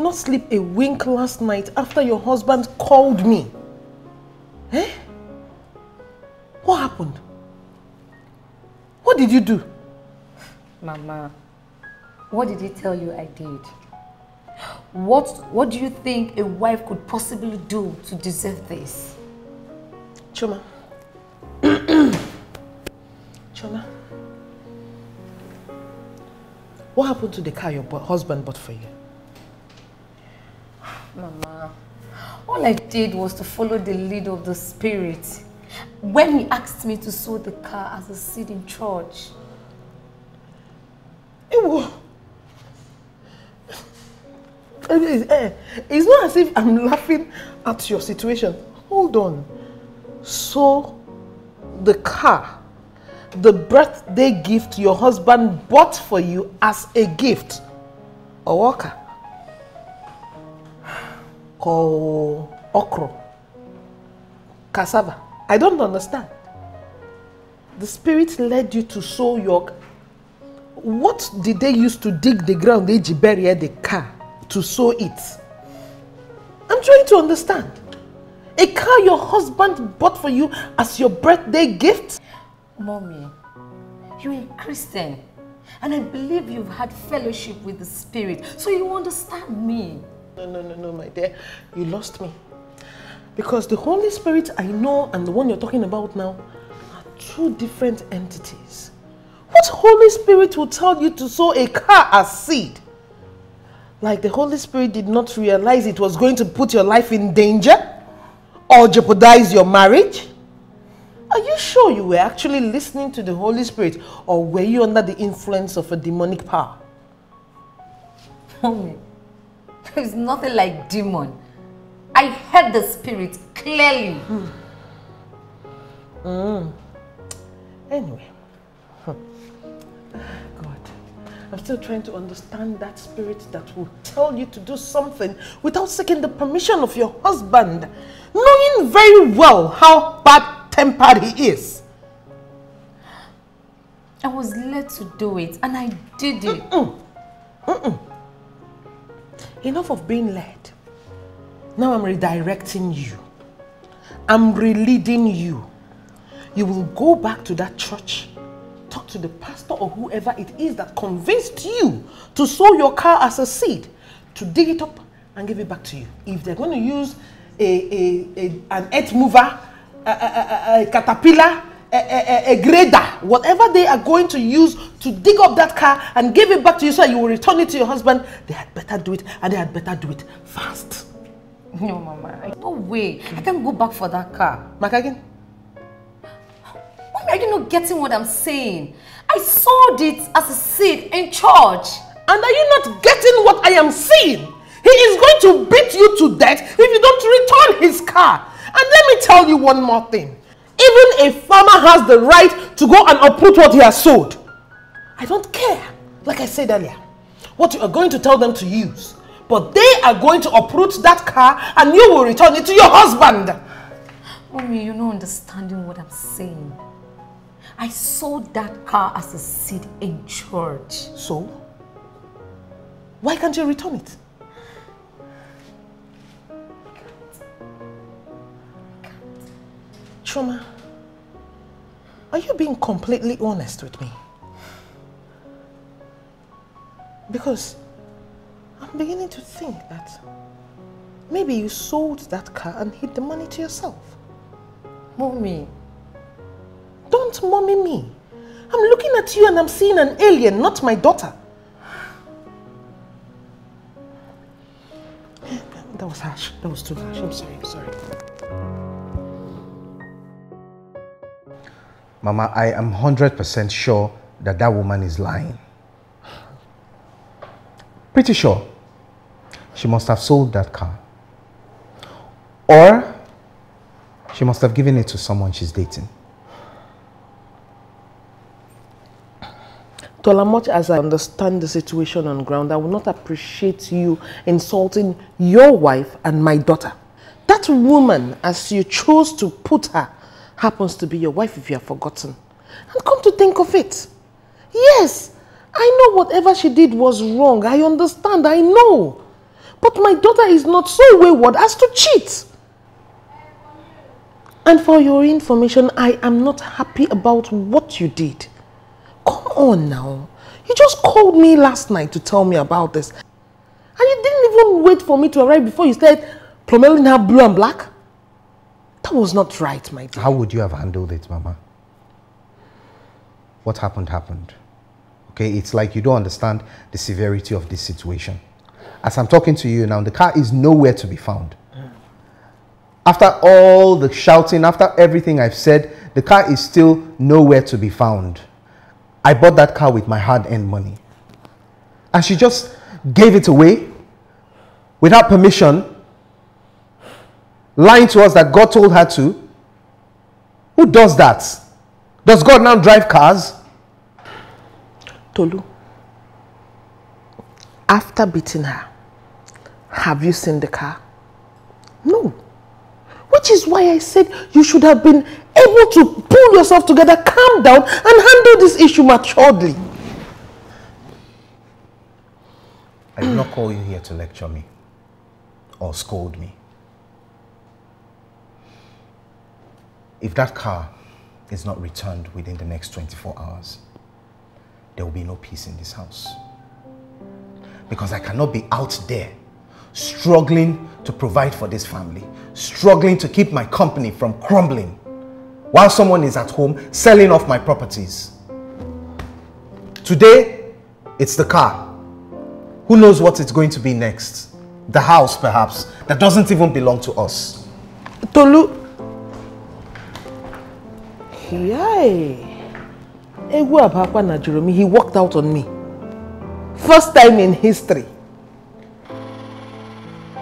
Did not sleep a wink last night after your husband called me. Eh? What happened? What did you do? Mama, what did he tell you I did? What, what do you think a wife could possibly do to deserve this? Chioma. Chioma. What happened to the car your husband bought for you? Mama, all I did was to follow the lead of the Spirit. When he asked me to sow the car as a seed in church. Ewo. Eh, it's not as if I'm laughing at your situation. Hold on. So, the car, the birthday gift your husband bought for you as a gift, a walker, called okra, cassava. I don't understand. The spirit led you to sow your. What did they use to dig the ground? They bury the car to sow it. I'm trying to understand. A car your husband bought for you as your birthday gift? Mommy, you're a Christian. And I believe you've had fellowship with the Spirit. So you understand me. No, no, no, no, my dear. You lost me. Because the Holy Spirit I know and the one you're talking about now are two different entities. What Holy Spirit will tell you to sow a car as seed? Like the Holy Spirit did not realize it was going to put your life in danger or jeopardize your marriage? Are you sure you were actually listening to the Holy Spirit or were you under the influence of a demonic power? Oh Mommy, there's nothing like demon. I heard the spirit clearly. Mm. Mm. Anyway, God, I'm still trying to understand that spirit that will tell you to do something without seeking the permission of your husband, knowing very well how bad tempered he is. I was led to do it and I did it. Mm -mm. Enough of being led. Now I'm redirecting you. I'm releading you. You will go back to that church talk to the pastor or whoever it is that convinced you to sow your car as a seed, to dig it up and give it back to you. If they're going to use a, a, a an earth mover, a, a, a, a caterpillar, a, a, grader, whatever they are going to use to dig up that car and give it back to you so you will return it to your husband, they had better do it and they had better do it fast. No, Mama, no way. I can't go back for that car. Back again? Are you not getting what I'm saying? I sowed it as a seed in church. And are you not getting what I am saying? He is going to beat you to death if you don't return his car. And let me tell you one more thing. Even a farmer has the right to go and uproot what he has sowed. I don't care, like I said earlier, what you are going to tell them to use. But they are going to uproot that car and you will return it to your husband. Mommy, you're not understanding what I'm saying. I sold that car as a seed in church. So? Why can't you return it? Chioma, are you being completely honest with me? Because I'm beginning to think that maybe you sold that car and hid the money to yourself. Mommy, don't mommy me. I'm looking at you and I'm seeing an alien, not my daughter. That was harsh. That was too harsh. I'm sorry. I'm sorry. Mama, I am 100% sure that that woman is lying. Pretty sure. She must have sold that car. Or she must have given it to someone she's dating. Tola, much as I understand the situation on ground, I will not appreciate you insulting your wife and my daughter. That woman, as you chose to put her, happens to be your wife if you have forgotten. And come to think of it. Yes, I know whatever she did was wrong. I understand, I know. But my daughter is not so wayward as to cheat. And for your information, I am not happy about what you did. Come on now. You just called me last night to tell me about this. And you didn't even wait for me to arrive before you started promoting her blue and black. That was not right, my dear. How would you have handled it, Mama? What happened, happened. Okay, it's like you don't understand the severity of this situation. As I'm talking to you now, the car is nowhere to be found. After all the shouting, after everything I've said, the car is still nowhere to be found. I bought that car with my hard earned money. And she just gave it away without permission, lying to us that God told her to. Who does that? Does God now drive cars? Tolu, after beating her, have you seen the car? No. Which is why I said you should have been able to pull yourself together, calm down, and handle this issue maturely. I did not call you here to lecture me or scold me. If that car is not returned within the next 24 hours, there will be no peace in this house. Because I cannot be out there struggling to provide for this family, struggling to keep my company from crumbling, while someone is at home selling off my properties. Today, it's the car. Who knows what it's going to be next? The house, perhaps, that doesn't even belong to us. Tolu. Yay. Egwu Abakwa na Jeremy, he walked out on me. First time in history.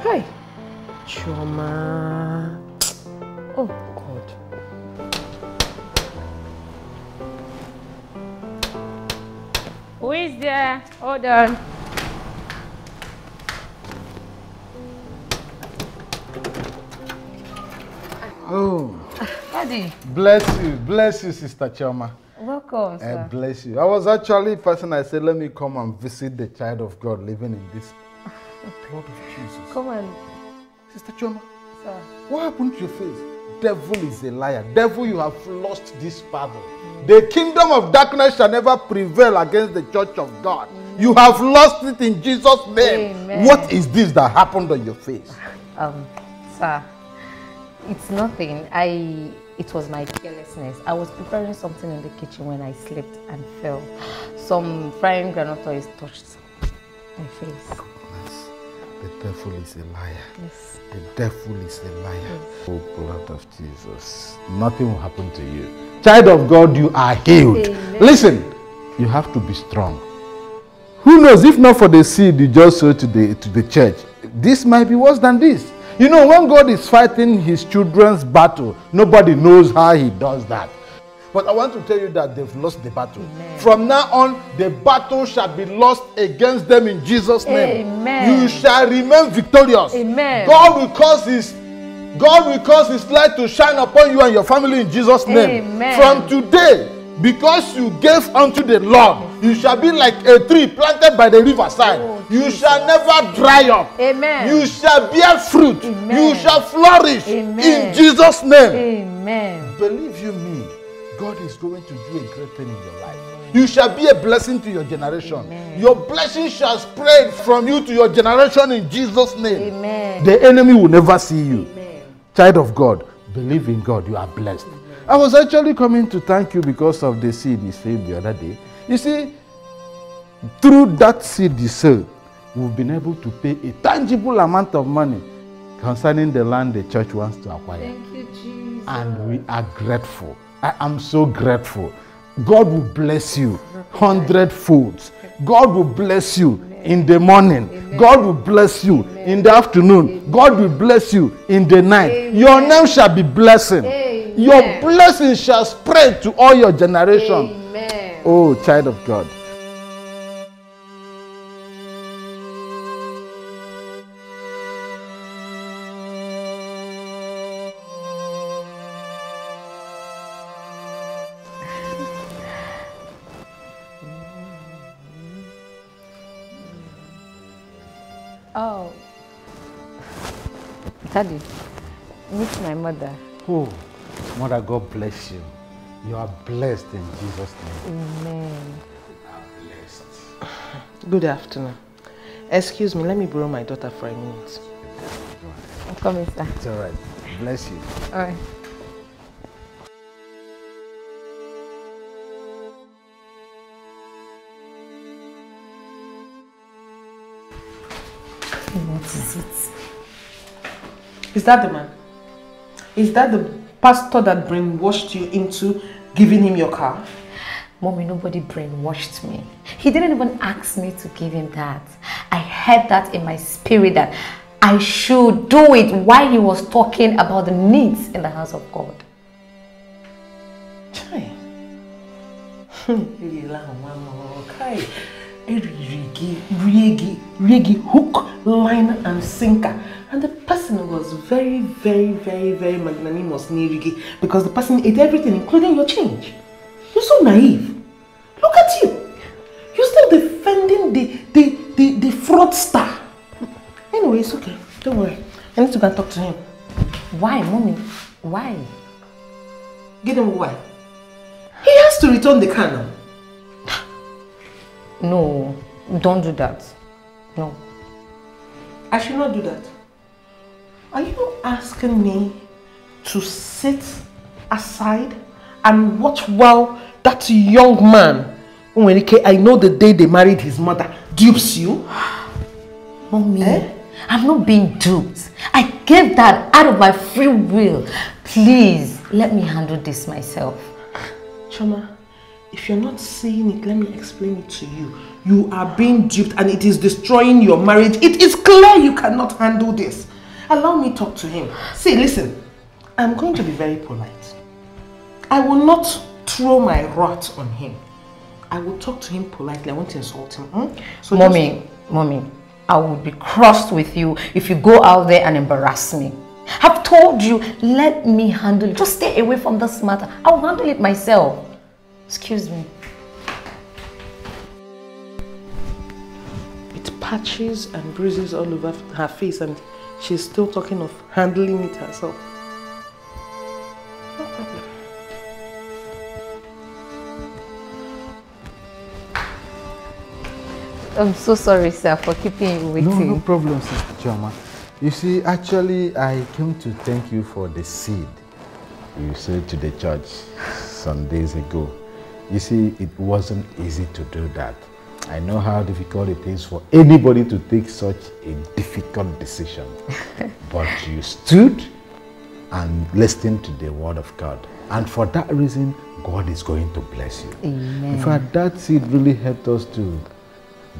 Hi. Chioma. Oh, God. Who is there? Hold on. Oh, Daddy, bless you, bless you, Sister Chioma. welcome, And sir. bless you. I was actually person I said, let me come and visit the child of God living in this blood of Jesus. Come on, Sister Chioma, sir. what happened to your face? Devil is a liar. Devil, you have lost this battle. The kingdom of darkness shall never prevail against the church of God. You have lost it in Jesus' name. Amen. What is this that happened on your face? Um, sir, it's nothing. I, it was my carelessness. I was preparing something in the kitchen when I slipped and fell. Some frying granite oil touched my face. The devil is a liar. Yes. The devil is a liar. Oh, blood of Jesus. Nothing will happen to you. Child of God, you are healed. Amen. Listen, you have to be strong. Who knows, if not for the seed you just sowed to the, to the church, this might be worse than this. You know, when God is fighting his children's battle, nobody knows how he does that. But I want to tell you that they've lost the battle. From now on, the battle shall be lost against them in Jesus' name. Amen. You shall remain victorious. Amen. God will cause his God will cause his light to shine upon you and your family in Jesus' name. Amen. From today, because you gave unto the Lord, you shall be like a tree planted by the riverside. Oh, you shall never dry up. Amen. You shall bear fruit. Amen. You shall flourish Amen. in Jesus' name. Amen. Believe you me, God is going to do a great thing in your life. You shall be a blessing to your generation. Your blessing shall spread from you to your generation in Jesus' name. Amen. The enemy will never see you. Child of God, believe in God, you are blessed. I was actually coming to thank you because of the seed you saved the other day. You see, through that seed you sowed, we've been able to pay a tangible amount of money concerning the land the church wants to acquire. Thank you, Jesus. And we are grateful. I am so grateful. God will bless you hundredfold. God will bless you in the morning. God will bless you in the afternoon. God will bless you in the night. Your name shall be blessing. Your blessing shall spread to all your generation. Amen. Oh, child of God. Oh, Daddy, meet my mother. Oh, Mother, God bless you. You are blessed in Jesus' name. Amen. Good afternoon. Excuse me, let me borrow my daughter for a minute. I'm coming, sir. It's all right. Bless you. All right. What is it? Is that the man? Is that the pastor that brainwashed you into giving him your car? Mommy, nobody brainwashed me. He didn't even ask me to give him that. I had that in my spirit that I should do it while he was talking about the needs in the house of God. Chai. Riegi, riegi, hook, line and sinker. And the person was very, very, very, very magnanimous, Nirigi, because the person ate everything, including your change. You're so naive. Look at you. You're still defending the, the, the, the fraudster. Anyway, it's okay. Don't worry. I need to go and talk to him. Why, mommy? Why? Get him why? He has to return the car now. No, don't do that. No. I should not do that. Are you asking me to sit aside and watch while that young man, Unwenike, I know the day they married his mother, dupes you? Mommy, eh? I'm not being duped. I gave that out of my free will. Please, let me handle this myself. Chioma, if you're not seeing it, let me explain it to you. You are being duped and it is destroying your marriage. It is clear you cannot handle this. Allow me to talk to him. See, listen, I'm going to be very polite. I will not throw my wrath on him. I will talk to him politely. I won't insult him. hmm? So just- mommy, mommy, I will be crossed with you if you go out there and embarrass me. I've told you, let me handle it. Just stay away from this matter. I'll handle it myself. Excuse me. It patches and bruises all over her face and she's still talking of handling it herself. No problem. I'm so sorry, sir, for keeping you waiting. No, no problem, Sister Chioma. You see, actually, I came to thank you for the seed you sowed to the church some days ago. You see, it wasn't easy to do that. I know how difficult it is for anybody to take such a difficult decision. but you stood and listened to the word of God. And for that reason, God is going to bless you. Amen. In fact, that seed really helped us to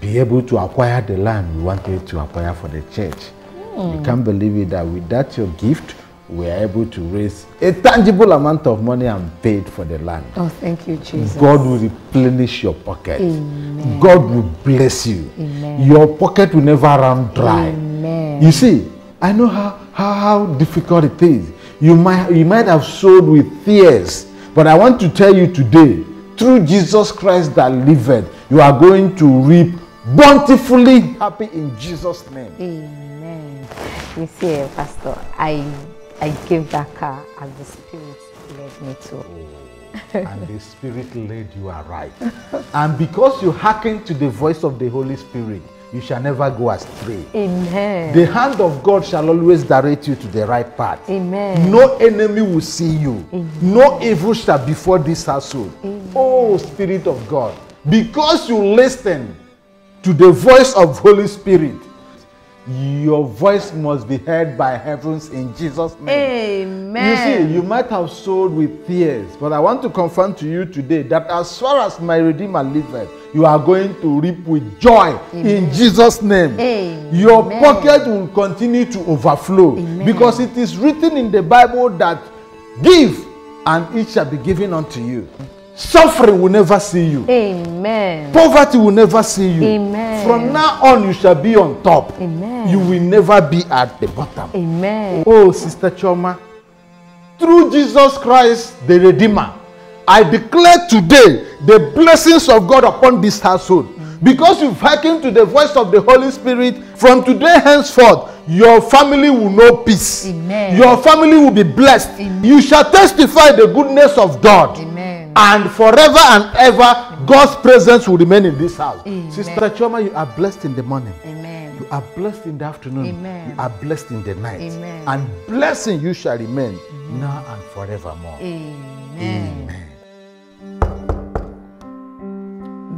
be able to acquire the land we wanted to acquire for the church. You hmm. can't believe it that with that your gift, we are able to raise a tangible amount of money and paid for the land. Oh, thank you, Jesus. God will replenish your pocket. Amen. God will bless you. Amen. Your pocket will never run dry. Amen. You see, I know how, how, how difficult it is. You might, you might have sowed with tears, but I want to tell you today, through Jesus Christ that liveth, you are going to reap bountifully happy in Jesus' name. Amen. You see, eh, Pastor, I I gave that car as the Spirit led me to. and the Spirit led you aright. and because you hearken to the voice of the Holy Spirit, you shall never go astray. Amen. The hand of God shall always direct you to the right path. Amen. No enemy will see you. No evil shall befall this household. Oh, Spirit of God, because you listen to the voice of Holy Spirit, your voice must be heard by heavens in Jesus' name. Amen. You see, you might have sowed with tears, but I want to confirm to you today that as far as my Redeemer liveth, you are going to reap with joy in Jesus' name. Amen. Your pocket will continue to overflow because it is written in the Bible that give and it shall be given unto you. Suffering will never see you. Amen. Poverty will never see you. Amen. From now on, you shall be on top. Amen. You will never be at the bottom. Amen. Oh, Sister Chioma, through Jesus Christ, the Redeemer, I declare today the blessings of God upon this household. Because you've hearkened to the voice of the Holy Spirit, from today henceforth, your family will know peace. Amen. Your family will be blessed. You shall testify the goodness of God. Amen. And forever and ever, God's presence will remain in this house. Amen. Sister Chioma, you are blessed in the morning. Amen. You are blessed in the afternoon. Amen. You are blessed in the night. Amen. And blessing you shall remain now and forevermore. Amen.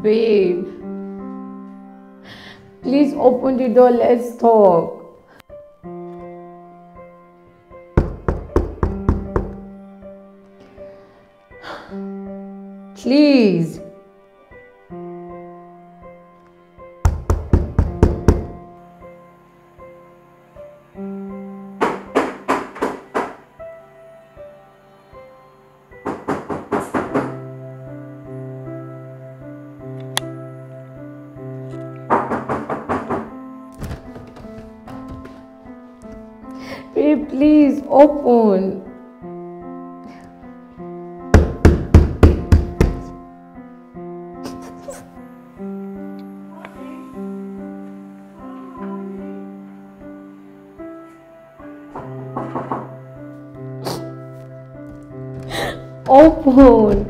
Babe, please open the door. Let's talk. Please. Open.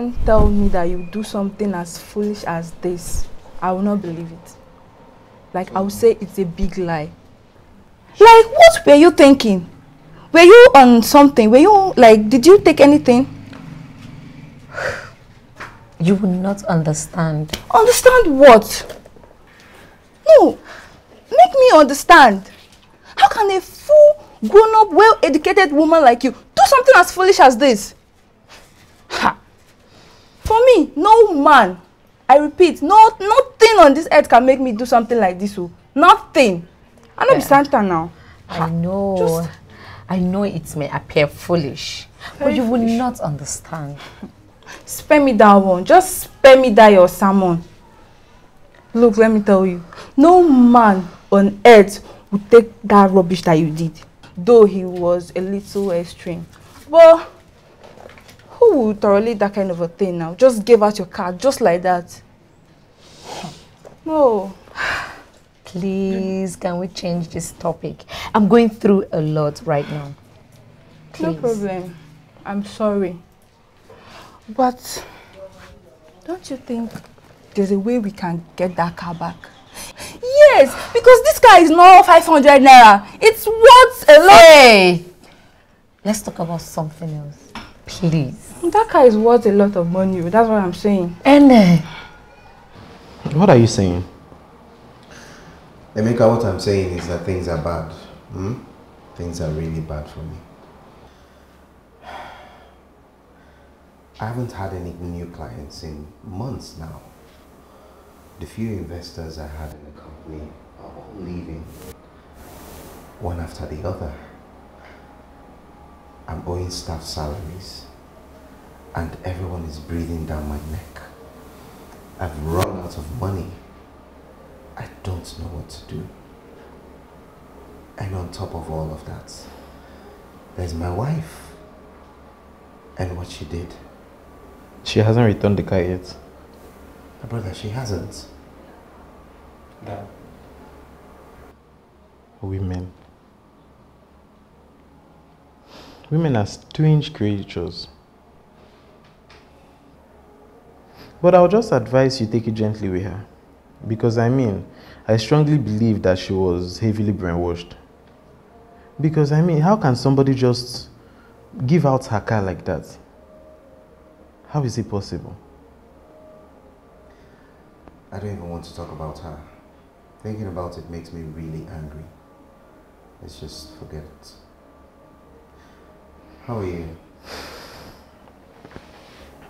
Someone tells me that you do something as foolish as this, I will not believe it. Like, I will say it's a big lie. Like, what were you thinking? Were you on something? Were you, like, did you take anything? You will not understand. Understand what? No, make me understand. How can a full, grown-up, well-educated woman like you do something as foolish as this? No man, I repeat, no, nothing on this earth can make me do something like this. Oh. Nothing. I know be Santa now. I know. Just- I know it may appear foolish, but you will foolish. not understand. Spare me that one. Just spare me that your sermon. Look, let me tell you. No man on earth would take that rubbish that you did. Though he was a little extreme. But who would tolerate that kind of a thing now? Just give out your card just like that. No. Please, can we change this topic? I'm going through a lot right now. No problem. I'm sorry. But don't you think there's a way we can get that car back? Yes, because this car is not 500 naira. It's worth a lot. Hey! Let's talk about something else. Please. That car is worth a lot of money. That's what I'm saying. And uh, What are you saying? Emeka, what I'm saying is that things are bad. Hmm? Things are really bad for me. I haven't had any new clients in months now. The few investors I had in the company are all leaving, one after the other. I'm owing staff salaries, and everyone is breathing down my neck. I've run out of money. I don't know what to do. And on top of all of that, there's my wife. And what she did? She hasn't returned the car yet. My brother, she hasn't. Dad. Women. Women are strange creatures. But I'll just advise you take it gently with her. Because I mean, I strongly believe that she was heavily brainwashed. Because I mean, how can somebody just give out her car like that? How is it possible? I don't even want to talk about her. Thinking about it makes me really angry. Let's just forget it. How are you?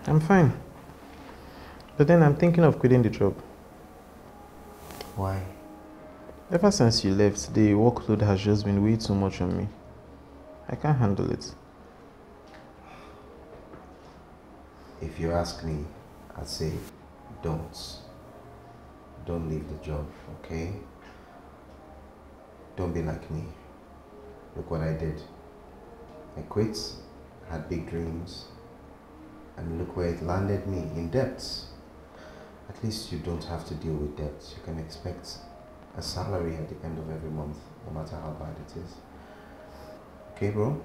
I'm fine. But then I'm thinking of quitting the job. Why? Ever since you left, the workload has just been way too much on me. I can't handle it. If you ask me, I'd say don't. Don't leave the job, okay? Don't be like me. Look what I did. I quit, had big dreams, and look where it landed me in debt. At least you don't have to deal with debt. You can expect a salary at the end of every month, no matter how bad it is. Okay, bro?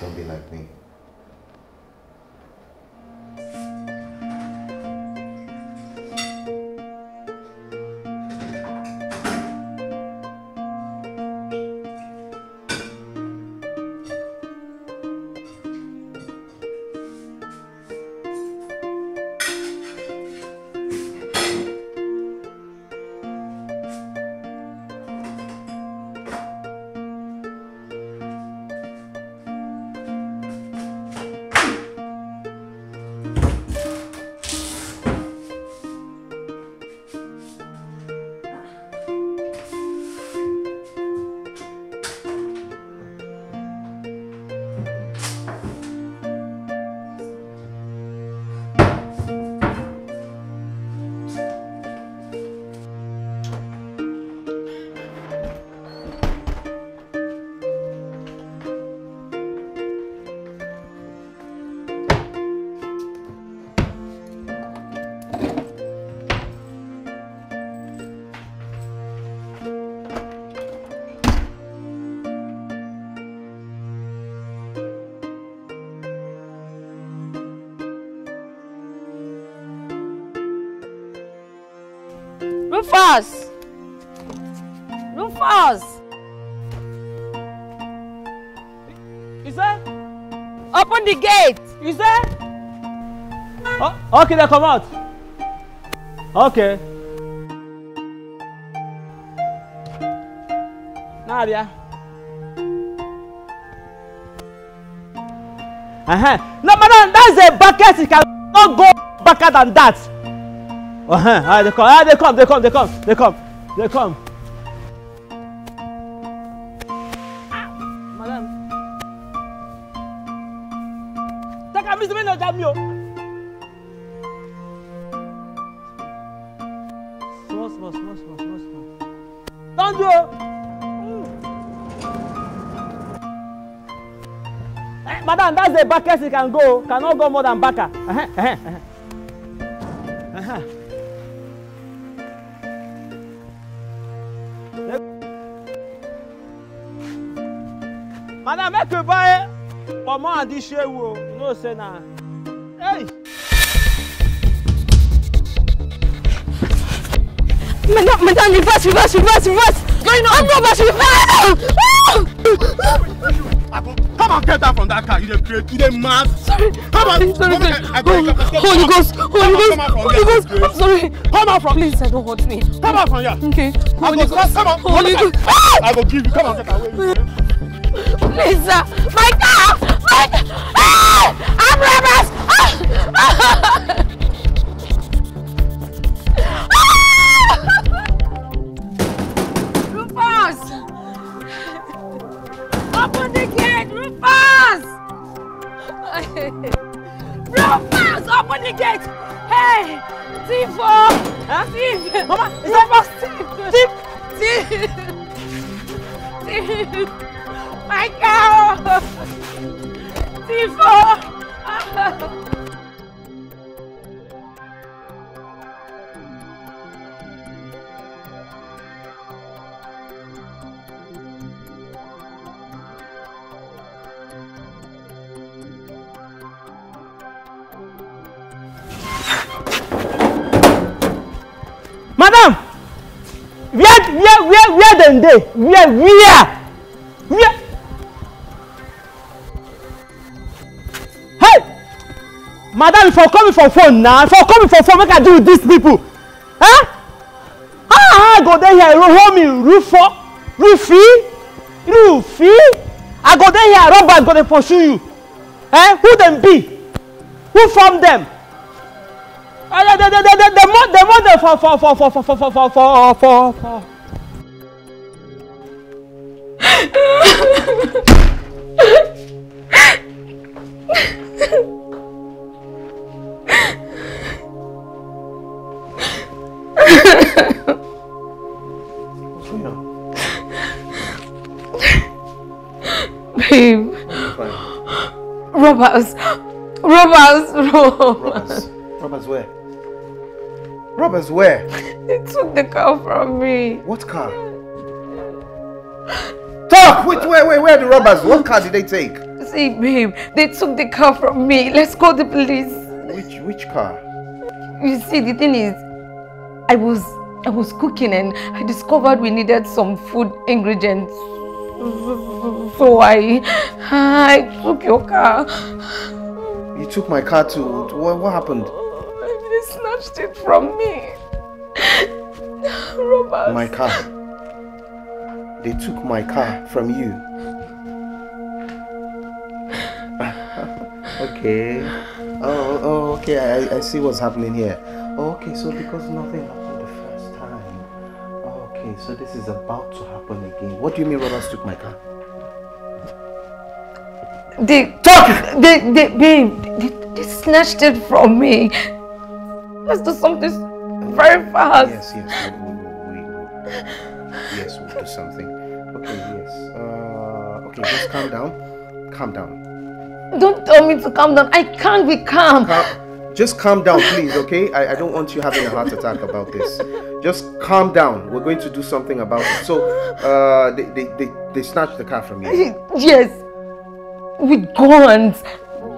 Don't be like me. Rufus! Rufus! You say? Open the gate! You say? Oh, okay, then come out. Okay. Nadia. Uh-huh. No, madam, that's a bucket. You cannot go backer than that. Uh-huh. Ah, they come. Ah, they come. They come. They come. They come. They come. Madam. Take a Mr. Mino jam yo. Small, small, small, small, small, small. Don't do it. Eh, Madam, that's the backest you can go. Cannot go more than backer. Uh-huh, uh-huh, uh-huh. Pomo and this shewu. o. You know say na. Hey. Madam, madam, reverse, reverse, reverse, reverse! Going on! Reverse, reverse! Come and get that from that car. You dey create. You dey mad. Sorry. Come on. Sorry, sorry, Come on, sorry. I you, come on, Holy Ghost, Holy Ghost, out Holy Ghost. I'm sorry. Come out from. Please, I don't hurt me. Come out from here. Okay. I Holy go, Ghost, come on. Holy. Ghost. I go give you. Come on, get away. Please, sir. Ah! I'm reverse! Ah! dey where where where hey madam you for me for phone na for me for phone make i deal with dis people huh? how i go dey here hold me rufo rufi rufi i go dey here robbers go dey pursue you eh who dem be who form dem Uh, the, the, the, the, the, mo the model for, for, for, for, for, for, for, for, for, for, for. On? Babe, robbers, robbers, robbers. Where? Robbers where? They took the car from me. What car? Talk! Wait, wait, wait, where are the robbers? What car did they take? See, babe, they took the car from me. Let's call the police. Which which car? You see, the thing is, I was I was cooking and I discovered we needed some food ingredients. So I I took your car. You took my car to what, what happened? They snatched it from me. Robbers. My car. They took my car from you. okay. Oh, oh, okay. I, I see what's happening here. Oh, okay, so because nothing happened the first time. Okay, so this is about to happen again. What do you mean robbers took my car? They talk. They they babe. They, they snatched it from me. Let's do something very fast. Yes, yes. We, we, we, yes, we'll do something. Okay, yes. Uh, okay, just calm down. Calm down. Don't tell me to calm down. I can't be calm. Calm, just calm down, please, okay? I, I don't want you having a heart attack about this. Just calm down. We're going to do something about it. So, uh, they, they, they, they snatched the car from you. Yes. With guns.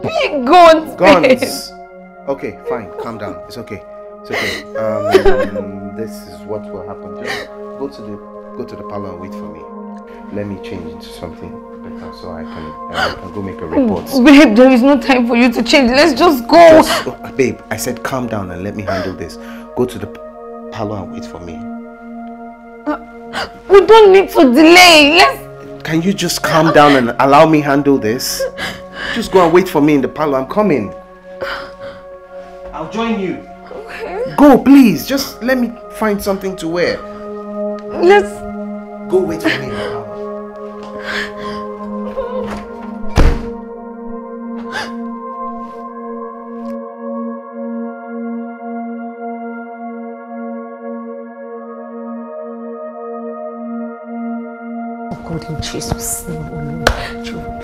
Big guns. Guns. Okay, fine. Calm down. It's okay. It's okay. Um, this is what will happen. Just go to the go to the parlor and wait for me. Let me change into something better so I can uh, I can go make a report. Babe, there is no time for you to change. Let's just go. Just, oh, babe, I said calm down and let me handle this. Go to the parlor and wait for me. We don't need to delay. Let's. Can you just calm down and allow me handle this? Just go and wait for me in the parlor. I'm coming. I'll join you. Go, please. Just let me find something to wear. Let's. Go wait for me in the parlor. Oh God, in Jesus' name,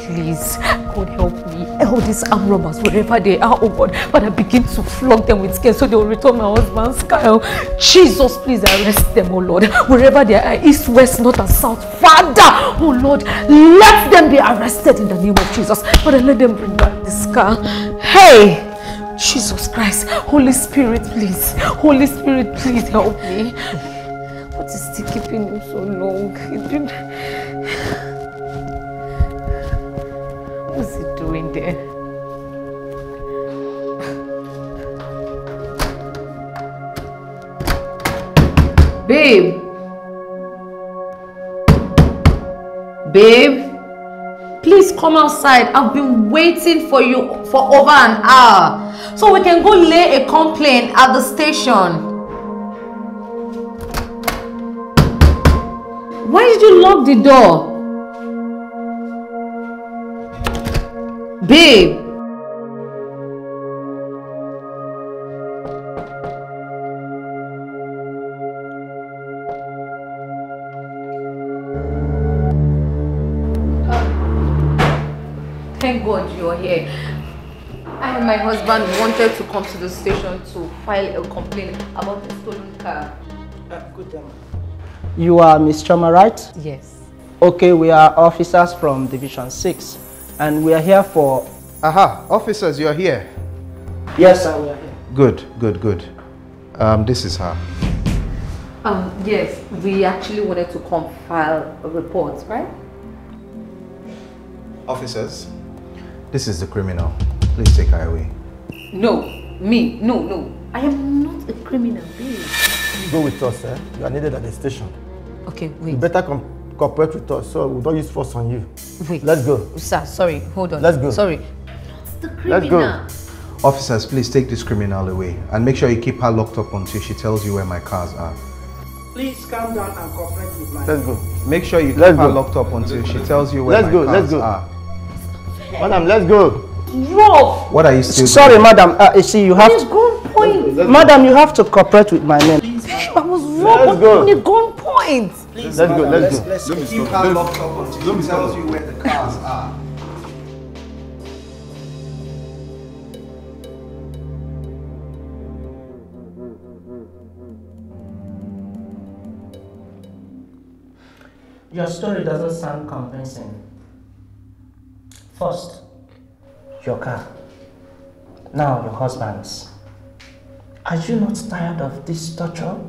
please, God help me. All these armed robbers, wherever they are, oh God, I begin to flog them with scales so they will return my husband's car. Jesus, please arrest them, oh Lord, wherever they are, east, west, north, and south. Father, oh Lord, let them be arrested in the name of Jesus. Father, let them bring back this car. Hey! Jesus Christ, Holy Spirit, please, Holy Spirit, please help me. What is still keeping him so long? Been... There? Babe! Babe! Please come outside. I've been waiting for you for over an hour. So we can go lay a complaint at the station. Why did you lock the door? Babe! thank God you're here. I and my husband wanted to come to the station to file a complaint about the stolen car. Uh, good day. You are Miss Chioma, right? Yes. Okay, we are officers from Division 6 and we are here for... Aha, officers, you're here. Yes, sir, we are here. Good, good, good. Um, this is her. Um, yes, we actually wanted to come file a report, right? Officers, this is the criminal. Please take her away. No, me, no, no. I am not a criminal, babe. Go with us, eh? You are needed at the station. Okay, You better com cooperate with us so we don't use force on you. Wait. Let's go. Sir, sorry, hold on. Let's go. Sorry. The criminal. Let's go. Officers, please take this criminal away and make sure you keep her locked up until she tells you where my cars are. Please calm down and cooperate with my... Let's go. Make sure you keep Let's her go. locked up until she tells you where Let's my go, cars let's go. are. Madam, let's go. Rob! What are you still Sorry, doing? madam. Uh, you see, you have At to... gunpoint. Madam, you have to cooperate with my men. I was robbed go. on a gunpoint. Let's go, let's go. Let's keep her locked up until she tells you where the cars are. Your story doesn't sound convincing. First, your car. Now your husband's. Are you not tired of this torture?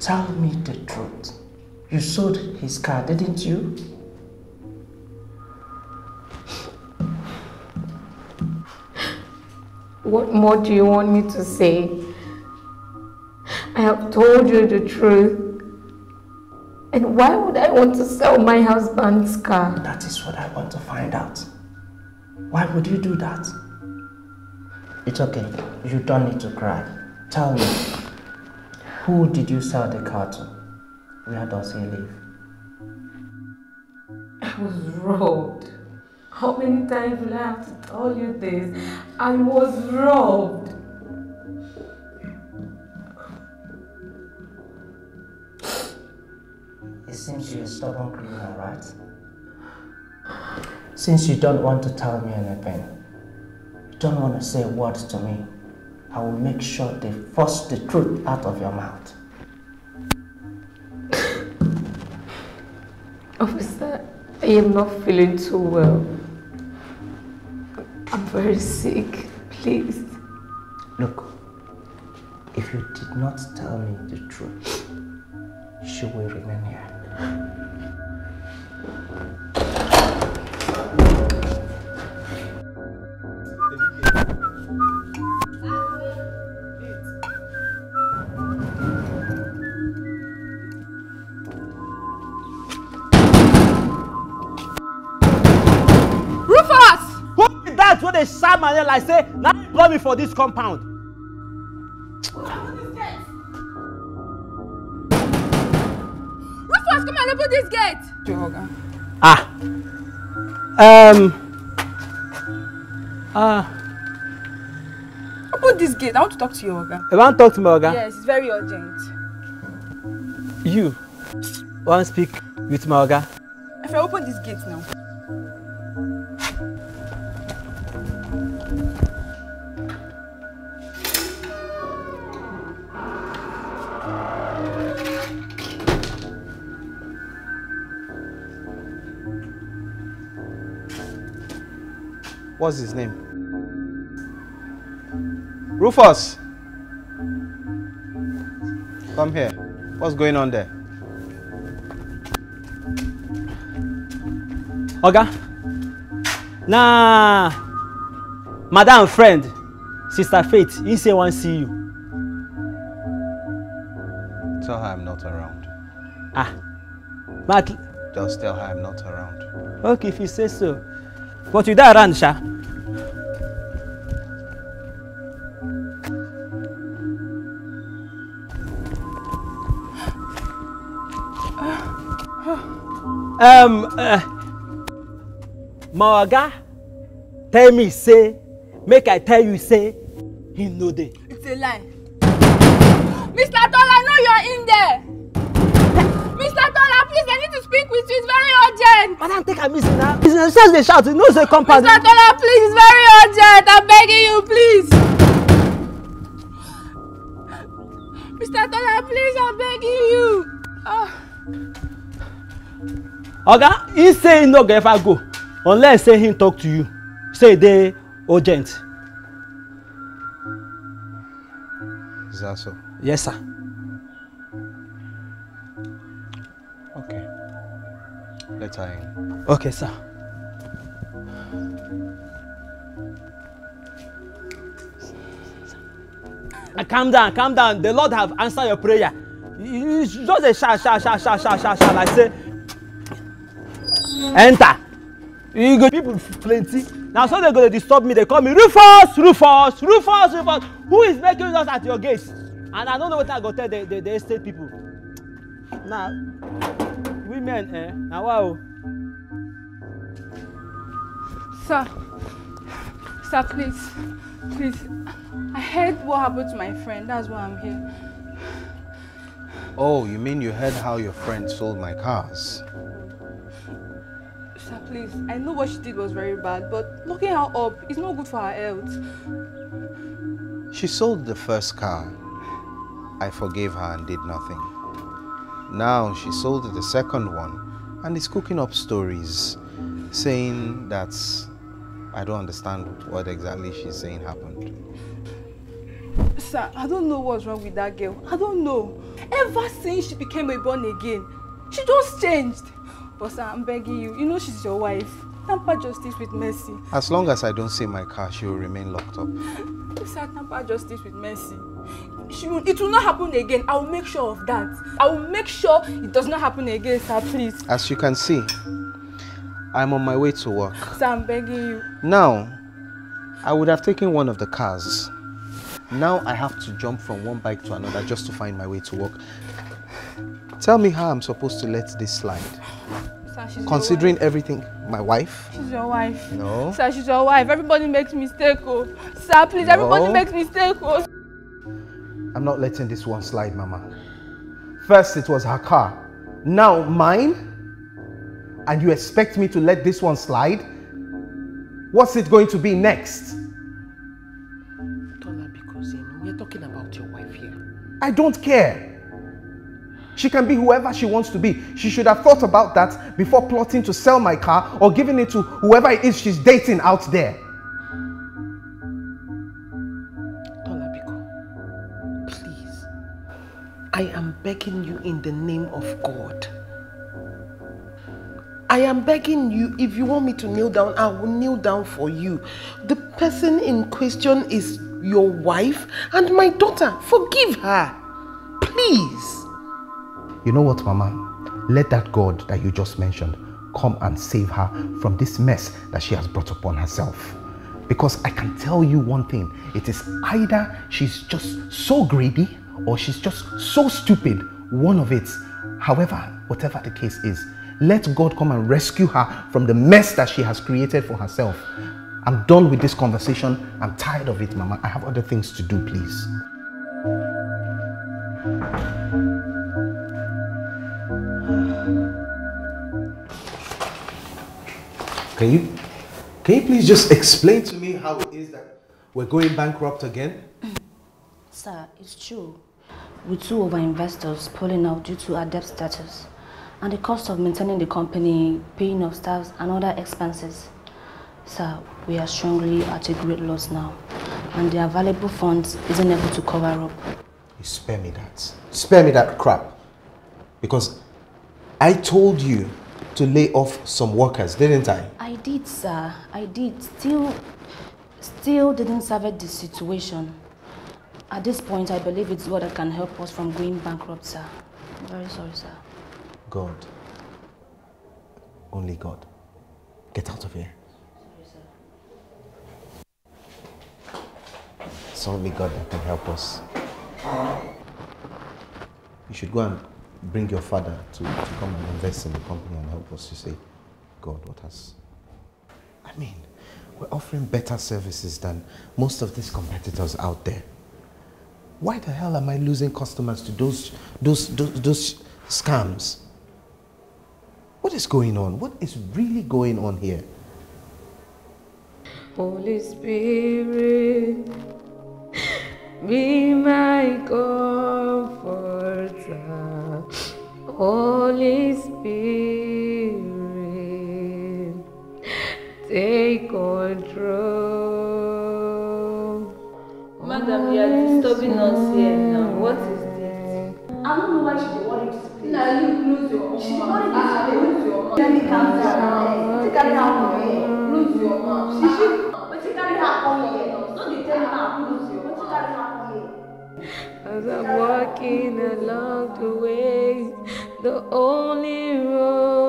Tell me the truth. You sold his car, didn't you? What more do you want me to say? I have told you the truth. And why would I want to sell my husband's car? That is what I want to find out. Why would you do that? It's okay. You don't need to cry. Tell me, who did you sell the car to? Where does he live? I was robbed. How many times will I have to tell you this? I was robbed. It seems you're a stubborn criminal, right? Since you don't want to tell me anything, you don't want to say words to me, I will make sure they force the truth out of your mouth. Officer, I am not feeling too well. I'm very sick. Please. Look, if you did not tell me the truth, she will remain here. That wey dey shout my name like say na you born me for dis compound? Rufus, come and open this gate. Joga. Ah. Um. Ah. Open this gate. I want to talk to you, Oga. You wan talk to my oga? Yes, it's very urgent. You want to speak with my oga? If I open this gate now. What's his name? Rufus! Come here. What's going on there? Oga, Nah! madam friend, sister Faith, he say wan see you. Tell her I'm not around. Ah, but Just tell her I'm not around. okay if you say so. But you dey around. Um, uh, my oga tell me say make I tell you say he no dey. It's a lie. Mr. Tola, know you're in there. To speak with you. It's very urgent. Madam, take am easy now. Business just dey shout, know say compound. Mr. Tola, please, it's very urgent. I'm begging you, please. Mr. Tola, please, I'm begging you. Ah. Oga, he say he no go ever go unless say him talk to you. Say dey urgent. Is that so? Yes, sir. Let her in. Okay, sir. Uh, calm down, calm down. The Lord have answered your prayer. You you just dey shout, shout, shout, shout, shout, shout, shout like say, enter. You go people plenty. Na so they go dey disturb me. They call me Rufus, Rufus, Rufus, Rufus. Who is making noise at your gate? And I don't know what I go tell the the, the estate people. Na women eh, na wa o. Sir, sir, please, please. I heard what happened to my friend. That's why I'm here. Oh, you mean you heard how your friend sold my cars? Sir, please. I know what she did was very bad, but looking her up is not good for her health. She sold the first car. I forgave her and did nothing. Now she sold the second one and is cooking up stories saying that I don't understand what exactly she's saying happened. Sir, I don't know what's wrong with that girl. I don't know. Ever since she became a born again, she just changed. But sir, I'm begging you. You know she's your wife. Tamper justice with mercy. As long as I don't see my car, she will remain locked up. Sir, tamper justice with mercy. She will, it will not happen again. I will make sure of that. I will make sure it does not happen again, sir, please. As you can see, I'm on my way to work. Sir, I'm begging you. Now, I would have taken one of the cars. Now I have to jump from one bike to another just to find my way to work. Tell me how I'm supposed to let this slide. Sir, she's Considering everything, my wife? She's your wife. No. Sir, she's your wife. Everybody makes mistake, oh. Sir, please, everybody makes mistake, oh. I'm not letting this one slide, Mama. First, it was her car. Now, mine? And you expect me to let this one slide? What's it going to be next? Tola, because you know, we're talking about your wife here. I don't care. She can be whoever she wants to be. She should have thought about that before plotting to sell my car or giving it to whoever it is she's dating out there. I am begging you in the name of God. I am begging you, if you want me to kneel down, I will kneel down for you. The person in question is your wife and my daughter. Forgive her. Please. You know what, Mama? Let that God that you just mentioned come and save her from this mess that she has brought upon herself. Because I can tell you one thing it is either she's just so greedy or she's just so stupid. One of it. However, whatever the case is, let God come and rescue her from the mess that she has created for herself. I'm done with this conversation. I'm tired of it, Mama. I have other things to do, please. Can you, can you please just explain to me how it is that we're going bankrupt again? Sir, it's true. With two of our investors pulling out due to our debt status and the cost of maintaining the company, paying of staffs and other expenses. Sir, we are strongly at a great loss now and the available funds isn't able to cover up. You spare me that. Spare me that crap. Because I told you to lay off some workers, didn't I? I did, sir. I did. Still, still didn't salvage the situation. At this point, I believe it's God that can help us from going bankrupt, sir. I'm very sorry, sir. God. Only God. Get out of here. Sorry, sir. It's only God that can help us. You should go and bring your father to, to come and invest in the company and help us to say, God, what has. I mean, we're offering better services than most of these competitors out there. Why the hell am I losing customers to those, those, those, those scams? What is going on? What is really going on here? Holy Spirit, be my comforter. Holy Spirit, take control. Madam, you are disturbing us here now. What is this? I don't know why she dey worry this place. Now you lose your She mouth. worry this Ah, place. lose your mouth. Let me calm down. Ah, take carry her come eh. here. Lose your mouth. She should. Ah, ah. But she carry her come here. No dey tell her lose your. But she carry her come here. As I'm walking along the way, the only road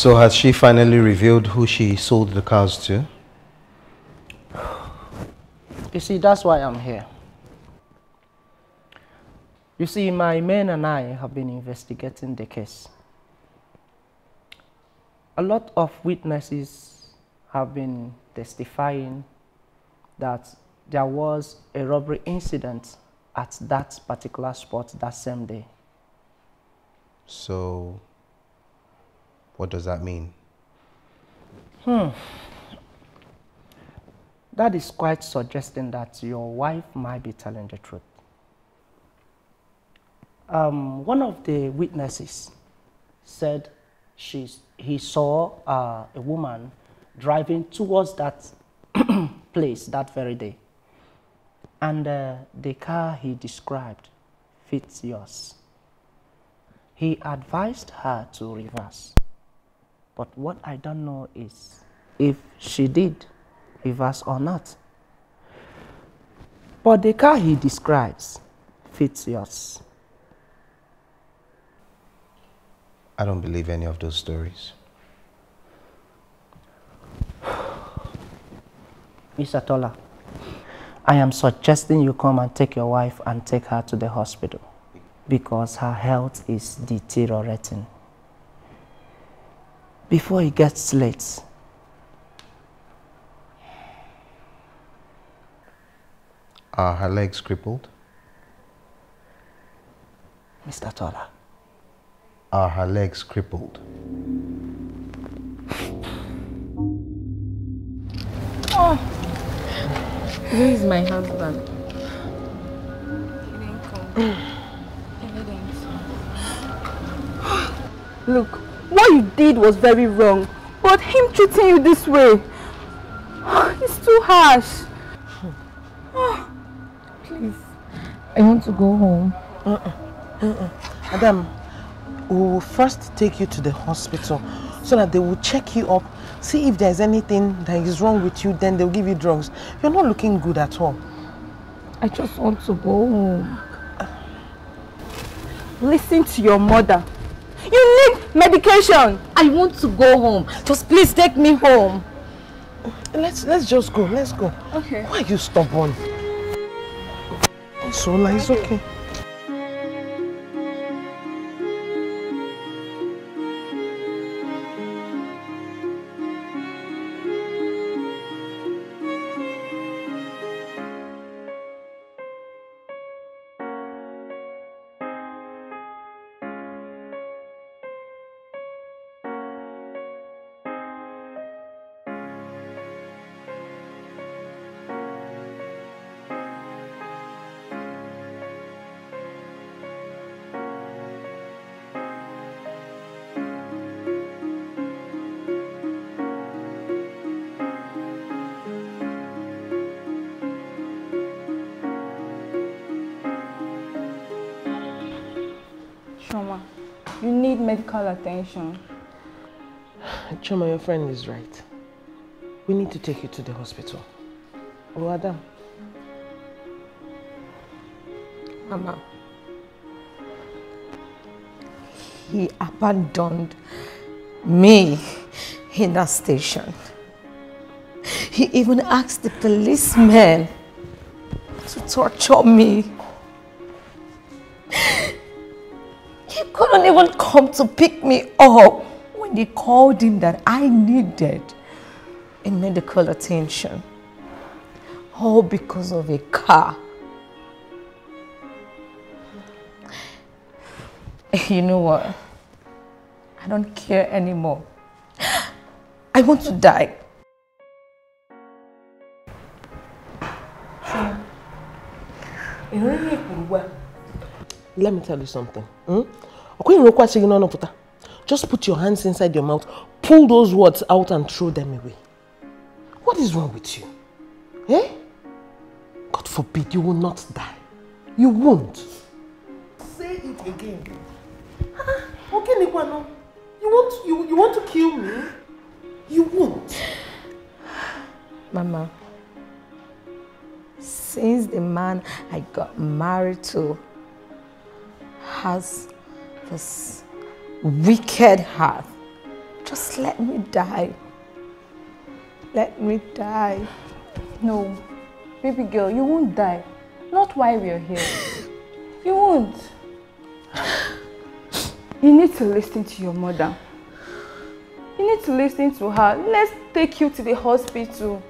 So has she finally revealed who she sold the cars to? You see, that's why I'm here. You see, my men and I have been investigating the case. A lot of witnesses have been testifying that there was a robbery incident at that particular spot that same day. So, what does that mean? Hmm. That is quite suggesting that your wife might be telling the truth. Um, one of the witnesses said she's, he saw uh, a woman driving towards that place that very day. And uh, the car he described fits yours. He advised her to reverse. But what I don't know is if she did reverse or not. But the car he describes fits yours. I don't believe any of those stories. Mr. Tola, I am suggesting you come and take your wife and take her to the hospital because her health is deteriorating. Before it gets late, Are her legs crippled? Mr. Tola, Are her legs crippled? Oh, where is my husband? He didn't come. Mm. Look, what you did was very wrong. But him treating you this way, it's too harsh. Please, I want to go home. Uh-uh, uh-uh. Madam, we will first take you to the hospital so that they will check you up, see if there's anything that is wrong with you, then they'll give you drugs. You're not looking good at all. I just want to go home. Listen to your mother. You need medication. I want to go home. Just please take me home. Let's let's just go. Let's go. Okay. Why are you stubborn? Sola, it's okay. Medical attention. Chioma, your friend is right. We need to take you to the hospital. Oh, Adam. Mama, he abandoned me in that station. He even asked the policeman to torture me. Come to pick me up when they called him that I needed a medical attention. All because of a car. You know what? I don't care anymore. I want to die. Let me tell you something. Hmm? Just put your hands inside your mouth, pull those words out and throw them away. What is wrong with you? Eh? God forbid you will not die. You won't. Say it again. Ah, okay, Nikwano. You want you you want to kill me? You won't. Mama, since the man I got married to has this wicked heart, just let me die. Let me die. No, baby girl, you won't die. Not while we're here. You won't. You need to listen to your mother. You need to listen to her. Let's take you to the hospital.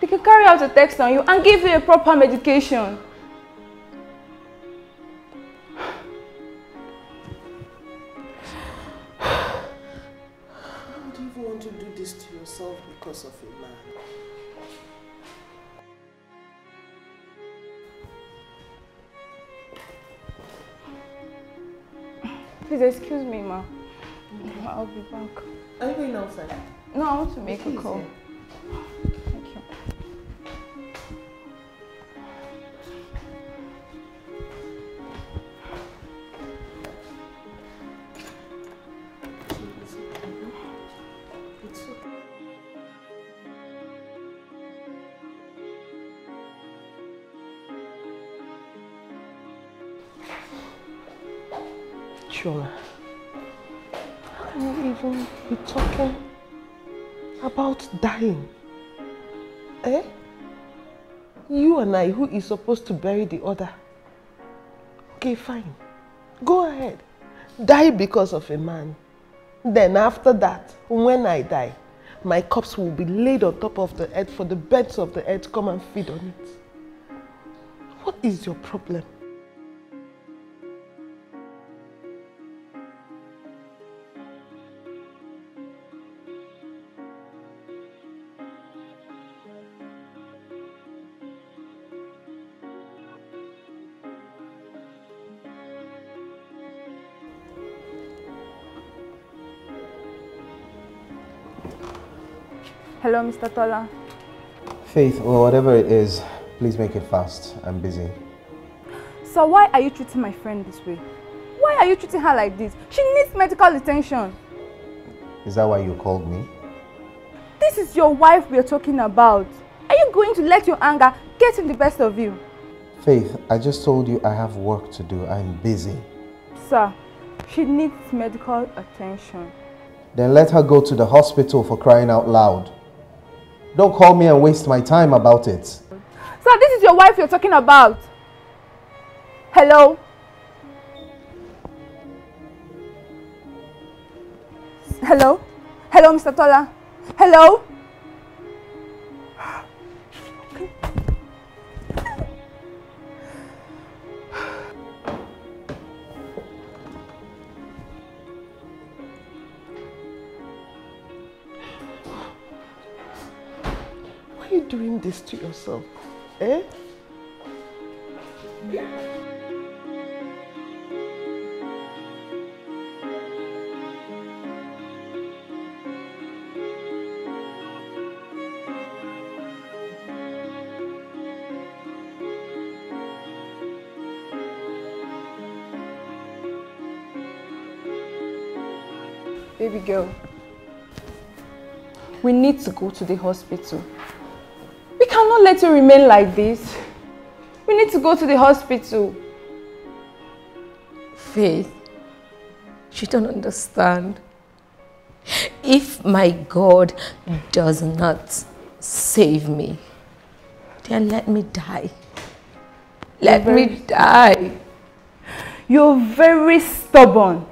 They can carry out a test on you and give you a proper medication. Because of a man? Please excuse me, ma. I'll be back. Are you going outside? No, I want to make a call. yeah. How can you even be talking about dying? Eh? You and I, who is supposed to bury the other? Okay, fine. Go ahead. Die because of a man. Then after that, when I die, my corpse will be laid on top of the earth for the birds of the earth to come and feed on it. What is your problem? Hello, Mr. Tola. Faith, or whatever it is, please make it fast. I'm busy. So why are you treating my friend this way? Why are you treating her like this? She needs medical attention. Is that why you called me? This is your wife we're talking about. Are you going to let your anger get in the best of you? Faith, I just told you I have work to do. I'm busy. Sir, she needs medical attention. Then let her go to the hospital for crying out loud. Don't call me and waste my time about it. Sir, this is your wife you're talking about. Hello? Hello? Hello, Mr. Tola? Hello? To yourself? Eh? Baby girl, we need to go to the hospital. Cannot let you remain like this. We need to go to the hospital. Faith, you don't understand. If my God does not save me, then let me die. Let You're me die. You're very stubborn.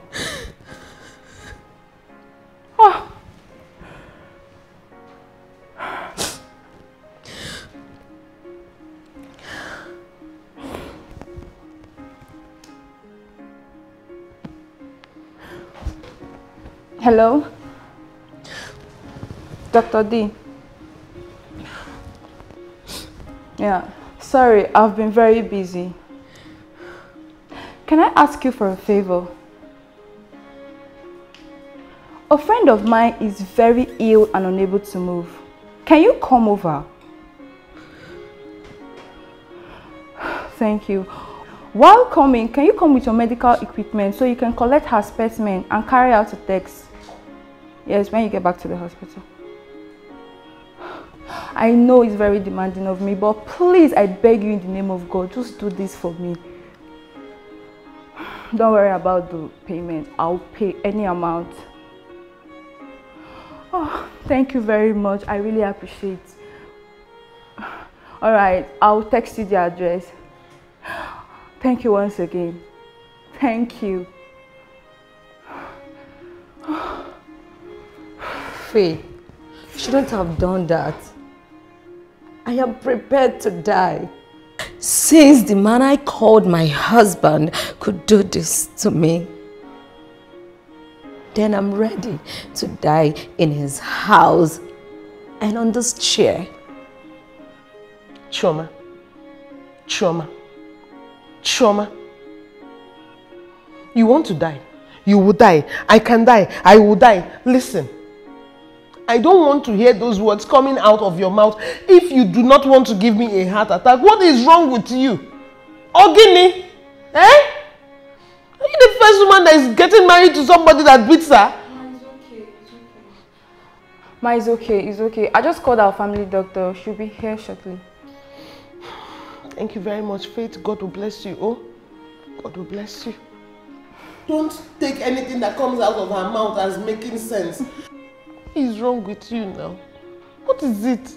Hello? Dr. D. Yeah, sorry, I've been very busy. Can I ask you for a favor? A friend of mine is very ill and unable to move. Can you come over? Thank you. While coming, can you come with your medical equipment so you can collect her specimen and carry out a test? Yes, when you get back to the hospital. I know it's very demanding of me, but please, I beg you in the name of God, just do this for me. Don't worry about the payment. I'll pay any amount. Oh, thank you very much. I really appreciate. It. All right, I'll text you the address. Thank you once again. Thank you. Faye, you shouldn't have done that. I am prepared to die. Since the man I called my husband could do this to me, then I'm ready to die in his house and on this chair. Chioma. Chioma. Chioma. You want to die? You will die. I can die. I will die. Listen. I don't want to hear those words coming out of your mouth if you do not want to give me a heart attack. What is wrong with you? Ogini? Eh? Are you the first woman that is getting married to somebody that beats her? Ma, it's okay, it's okay. I just called our family doctor. She'll be here shortly. Thank you very much, Faith. God will bless you. Oh, God will bless you. Don't take anything that comes out of her mouth as making sense. What is wrong with you now? What is it?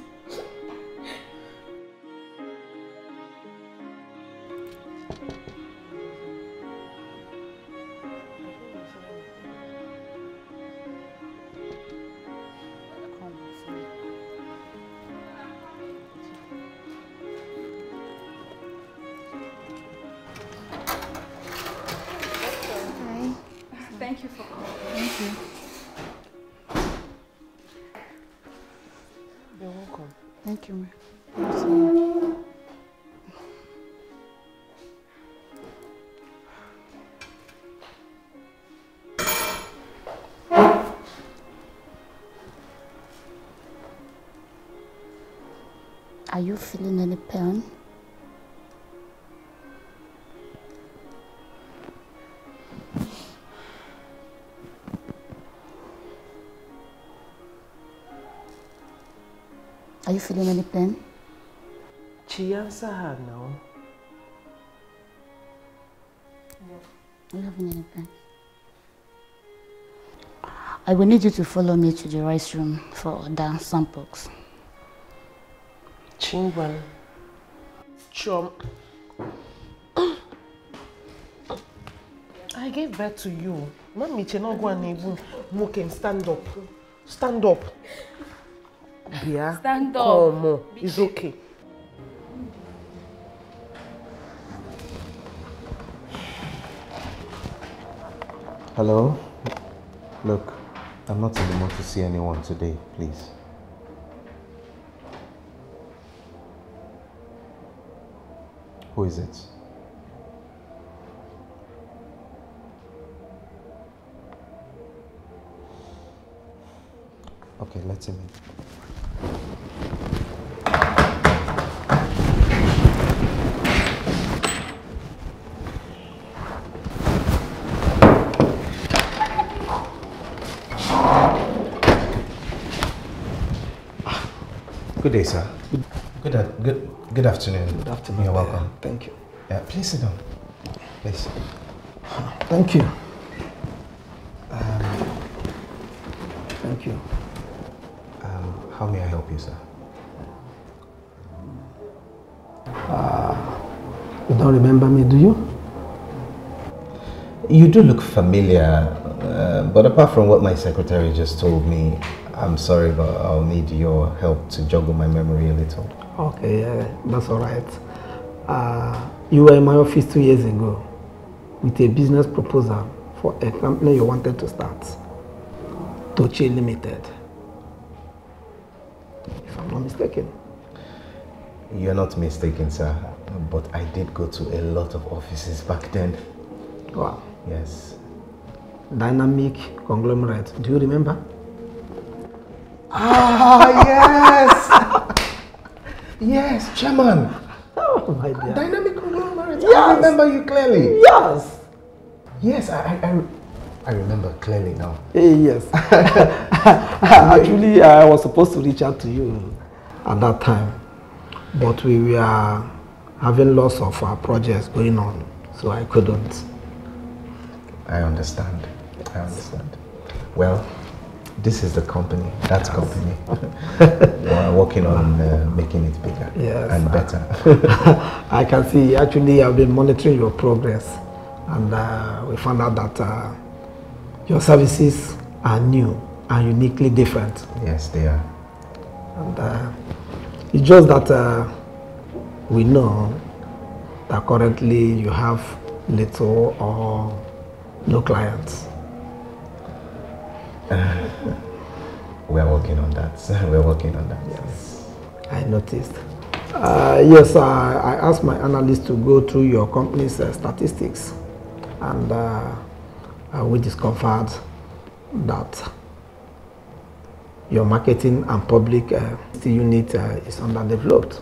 You feeling any pain? Are you feeling any pain? Her now. Are you having any pain? I will need you to follow me to the restroom for the samples. Chingwan. Chom. I gave birth to you. Mami Chenogwa Nebu Moken, stand up. Stand up. Bia. Stand up. Come on. It's okay. Hello? Look, I'm not in the mood to see anyone today, please. Who is it? Okay, let him in. Good day, sir. Good, a- good, good afternoon. Good afternoon. You're welcome. Thank you. Yeah, please sit down. Please. Thank you. Um, thank you. Um, how may I help you, sir? Uh, you don't remember me, do you? You do look familiar, uh, but apart from what my secretary just told me, I'm sorry, but I'll need your help to juggle my memory a little. Okay, yeah, that's all right. Uh, you were in my office two years ago with a business proposal for a company you wanted to start. Toche Limited. If I'm not mistaken. You're not mistaken, sir. But I did go to a lot of offices back then. Wow. Yes. Dynamic conglomerate. Do you remember? Ah, yes! yes, Chairman. Oh, my dear. Dynamic conglomerate. Yes. I remember you clearly. Yes. Yes, I, I, I, I remember clearly now. Eh, Yes. Actually, I was supposed to reach out to you at that time, but we were having lots of our projects going on, so I couldn't. I understand. I understand. Well, this is the company. That company. We're working on uh, making it bigger Yes. and better. I can see. Actually, I've been monitoring your progress, and uh, we found out that uh, your services are new and uniquely different. yes, they are. And uh, it's just that uh, we know that currently you have little or no clients. We're working on that. We're working on that. Yes. I noticed. Uh, yes, I, I asked my analyst to go through your company's uh, statistics, and uh, uh, we discovered that your marketing and public uh, unit uh, is underdeveloped.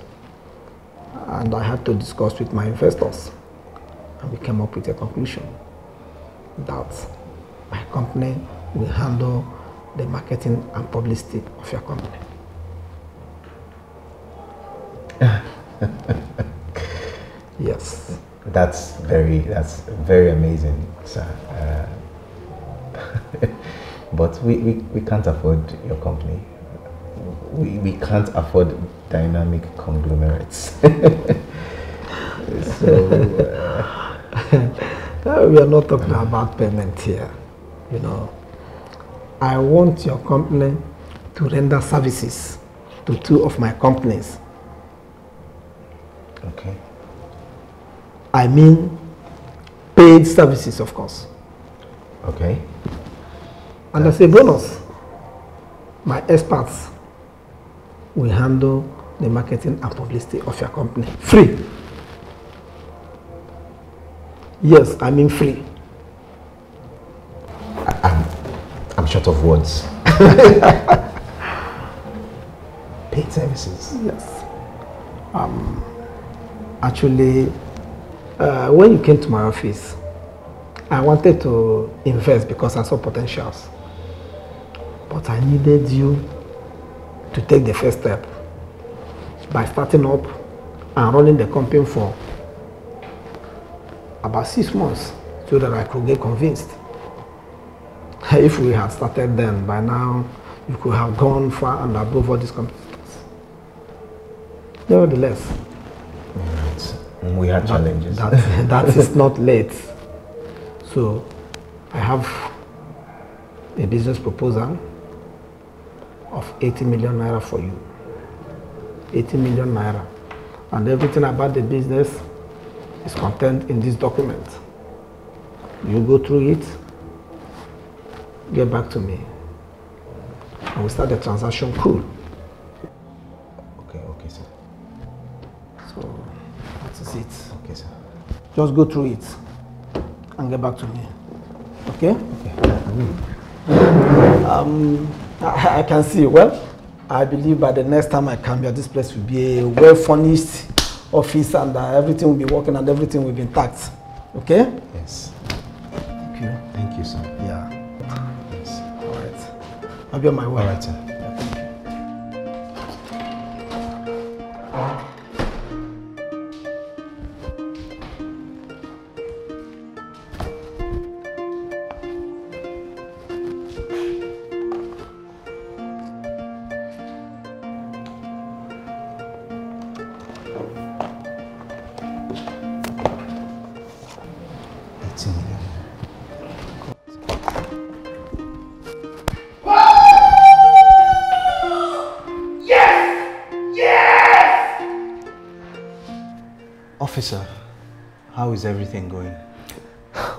And I had to discuss with my investors, and we came up with a conclusion that my company will handle the marketing and publicity of your company. yes. That's very, that's very amazing, sir. Uh, but we, we, we can't afford your company. We, we can't afford dynamic conglomerates. so, Uh, we are not talking about payment here. You know, I want your company to render services to two of my companies. okay. I mean, paid services, of course. Okay. And as a bonus, my experts will handle the marketing and publicity of your company free. Yes, I mean free. I'm short of words. Paid services. Yes. Um, actually, uh, when you came to my office, I wanted to invest because I saw potentials. But I needed you to take the first step by starting up and running the company for about six months so that I could get convinced. If we had started then, by now, you could have gone far and above all these competitors. Nevertheless, We had challenges. that, that is not late. So, I have a business proposal of 80 million naira for you. 80 million naira. And everything about the business is contained in this document. You go through it, get back to me, and we start the transaction cool. Okay, okay, sir. So, that is it. Okay, sir. Just go through it and get back to me. Okay? Okay. Um, I, I can see. Well, I believe by the next time I come here, this place will be a well furnished office and uh, everything will be working and everything will be intact. Okay? Yes. Thank you. Thank you, sir. Yeah. I'll be on my way. All right, sir.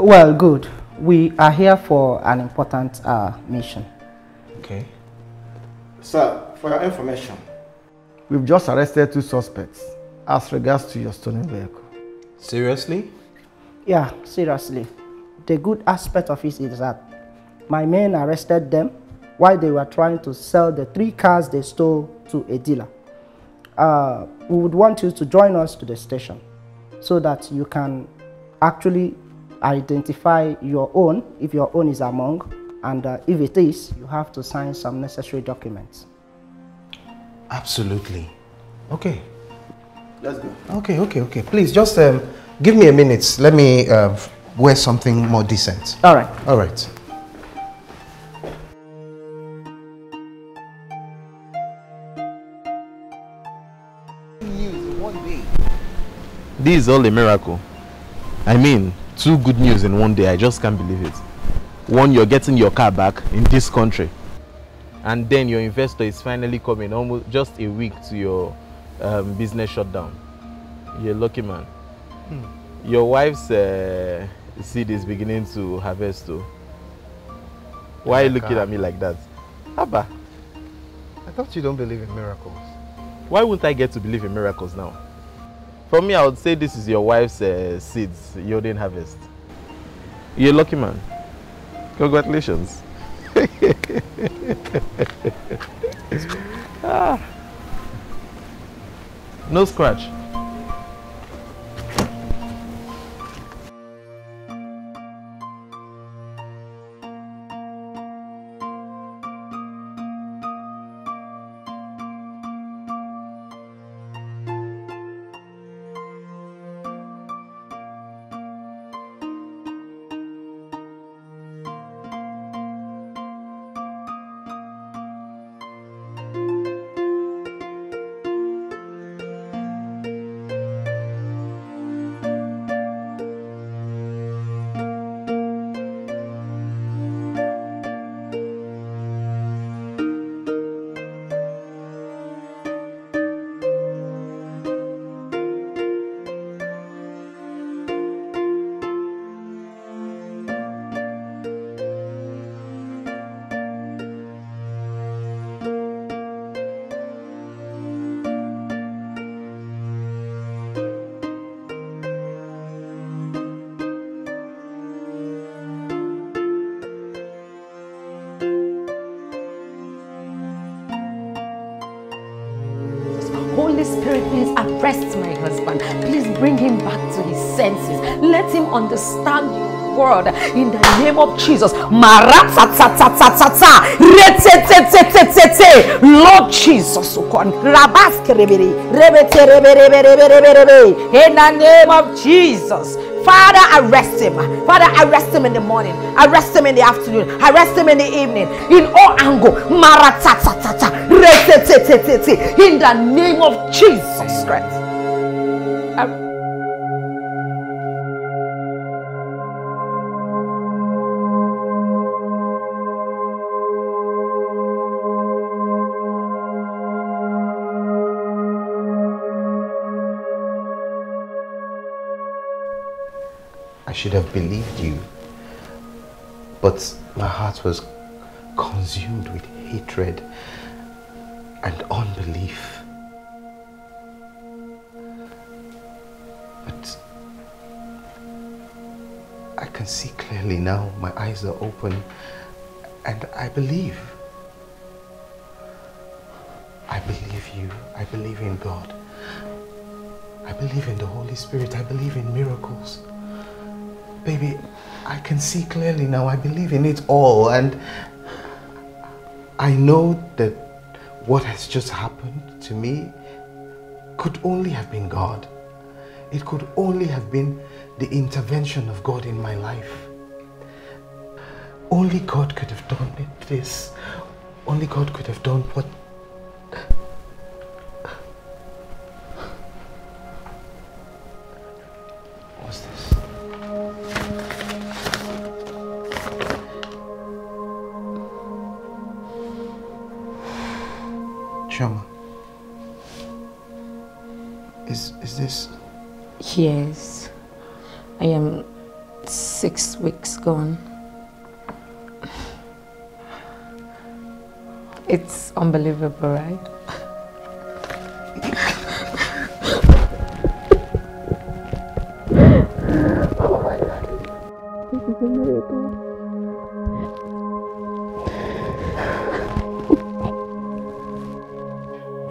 Well, good. We are here for an important uh, mission. Okay. Sir, for your information, we've just arrested two suspects as regards to your stolen vehicle. Seriously? Yeah, seriously. The good aspect of it is that my men arrested them while they were trying to sell the three cars they stole to a dealer. Uh, we would want you to join us to the station so that you can actually identify your own, if your own is among, and uh, if it is, you have to sign some necessary documents. Absolutely. Okay. Let's go. Okay, okay, okay. Please just um, give me a minute. Let me uh, wear something more decent. All right. All right. This is all a miracle. I mean, two good news in one day. I just can't believe it. One, you're getting your car back in this country. And then your investor is finally coming almost just a week to your um, business shutdown. You're lucky man. Your wife's uh, seed is beginning to harvest too. Why are you looking at me like that? Abba, I thought you don't believe in miracles. why wouldn't I get to believe in miracles now? For me, I would say this is your wife's uh, seeds yielding harvest. You're a lucky man. Congratulations. ah. No scratch. Understand your word in the name of Jesus. Lord Jesus, O God. Rabaskerebere. Rebete, rebe, rebe, rebe, rebe, rebe. in the name of Jesus. Father, arrest him. Father, arrest him in the morning. Arrest him in the afternoon. Arrest him in the evening. In all angle. In the name of Jesus should have believed you. But my heart was consumed with hatred and unbelief. But I can see clearly now, my eyes are open, and I believe. I believe you. I believe in God. I believe in the Holy Spirit. I believe in miracles. Baby, I can see clearly now. I believe in it all. And I know that what has just happened to me could only have been God. It could only have been the intervention of God in my life. Only God could have done this. Only God could have done what. Gone. It's unbelievable, right? oh my God. This is a miracle.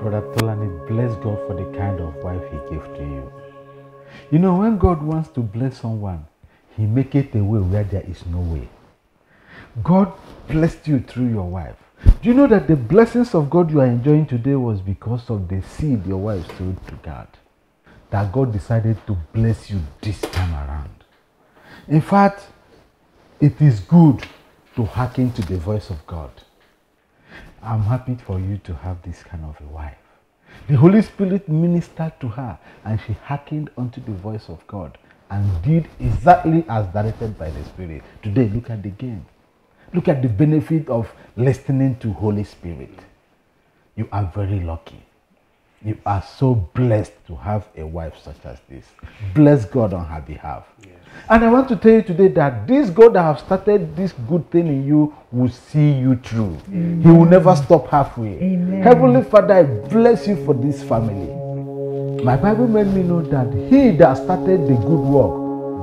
Brother Tolani, bless God for the kind of wife he gave to you. You know, when God wants to bless someone, he make it a way where there is no way. God blessed you through your wife. Do you know that the blessings of God you are enjoying today was because of the seed your wife sowed to God? That God decided to bless you this time around. In fact, it is good to hearken to the voice of God. I'm happy for you to have this kind of a wife. The Holy Spirit ministered to her and she hearkened unto the voice of God and did exactly as directed by the Spirit. Today, look at the game. Look at the benefit of listening to Holy Spirit. You are very lucky. You are so blessed to have a wife such as this. Bless God on her behalf. And I want to tell you today that this God that have started this good thing in you will see you through. He will never stop halfway. Heavenly Father, I bless you for this family. My Bible made me know that he that started the good work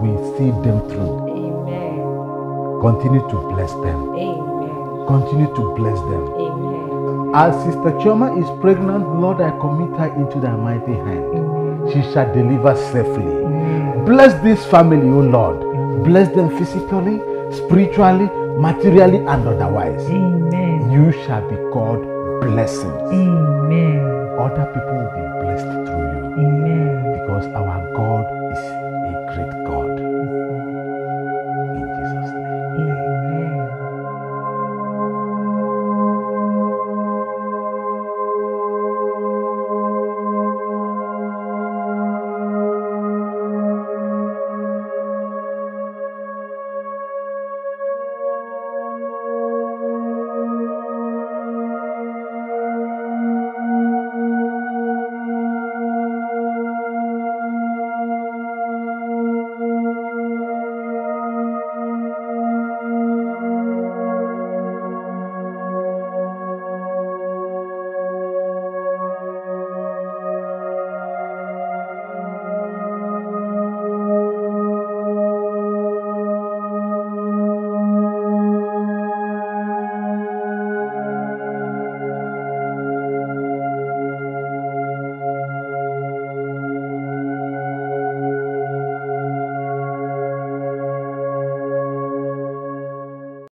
will see them through. Amen. Continue to bless them. Amen. Continue to bless them. Amen. As Sister Chioma is pregnant, Lord, I commit her into thy mighty hand. She shall deliver safely. Bless this family, O Lord. Bless them physically, spiritually, materially, and otherwise. Amen. You shall be called blessings. Amen. Other people will be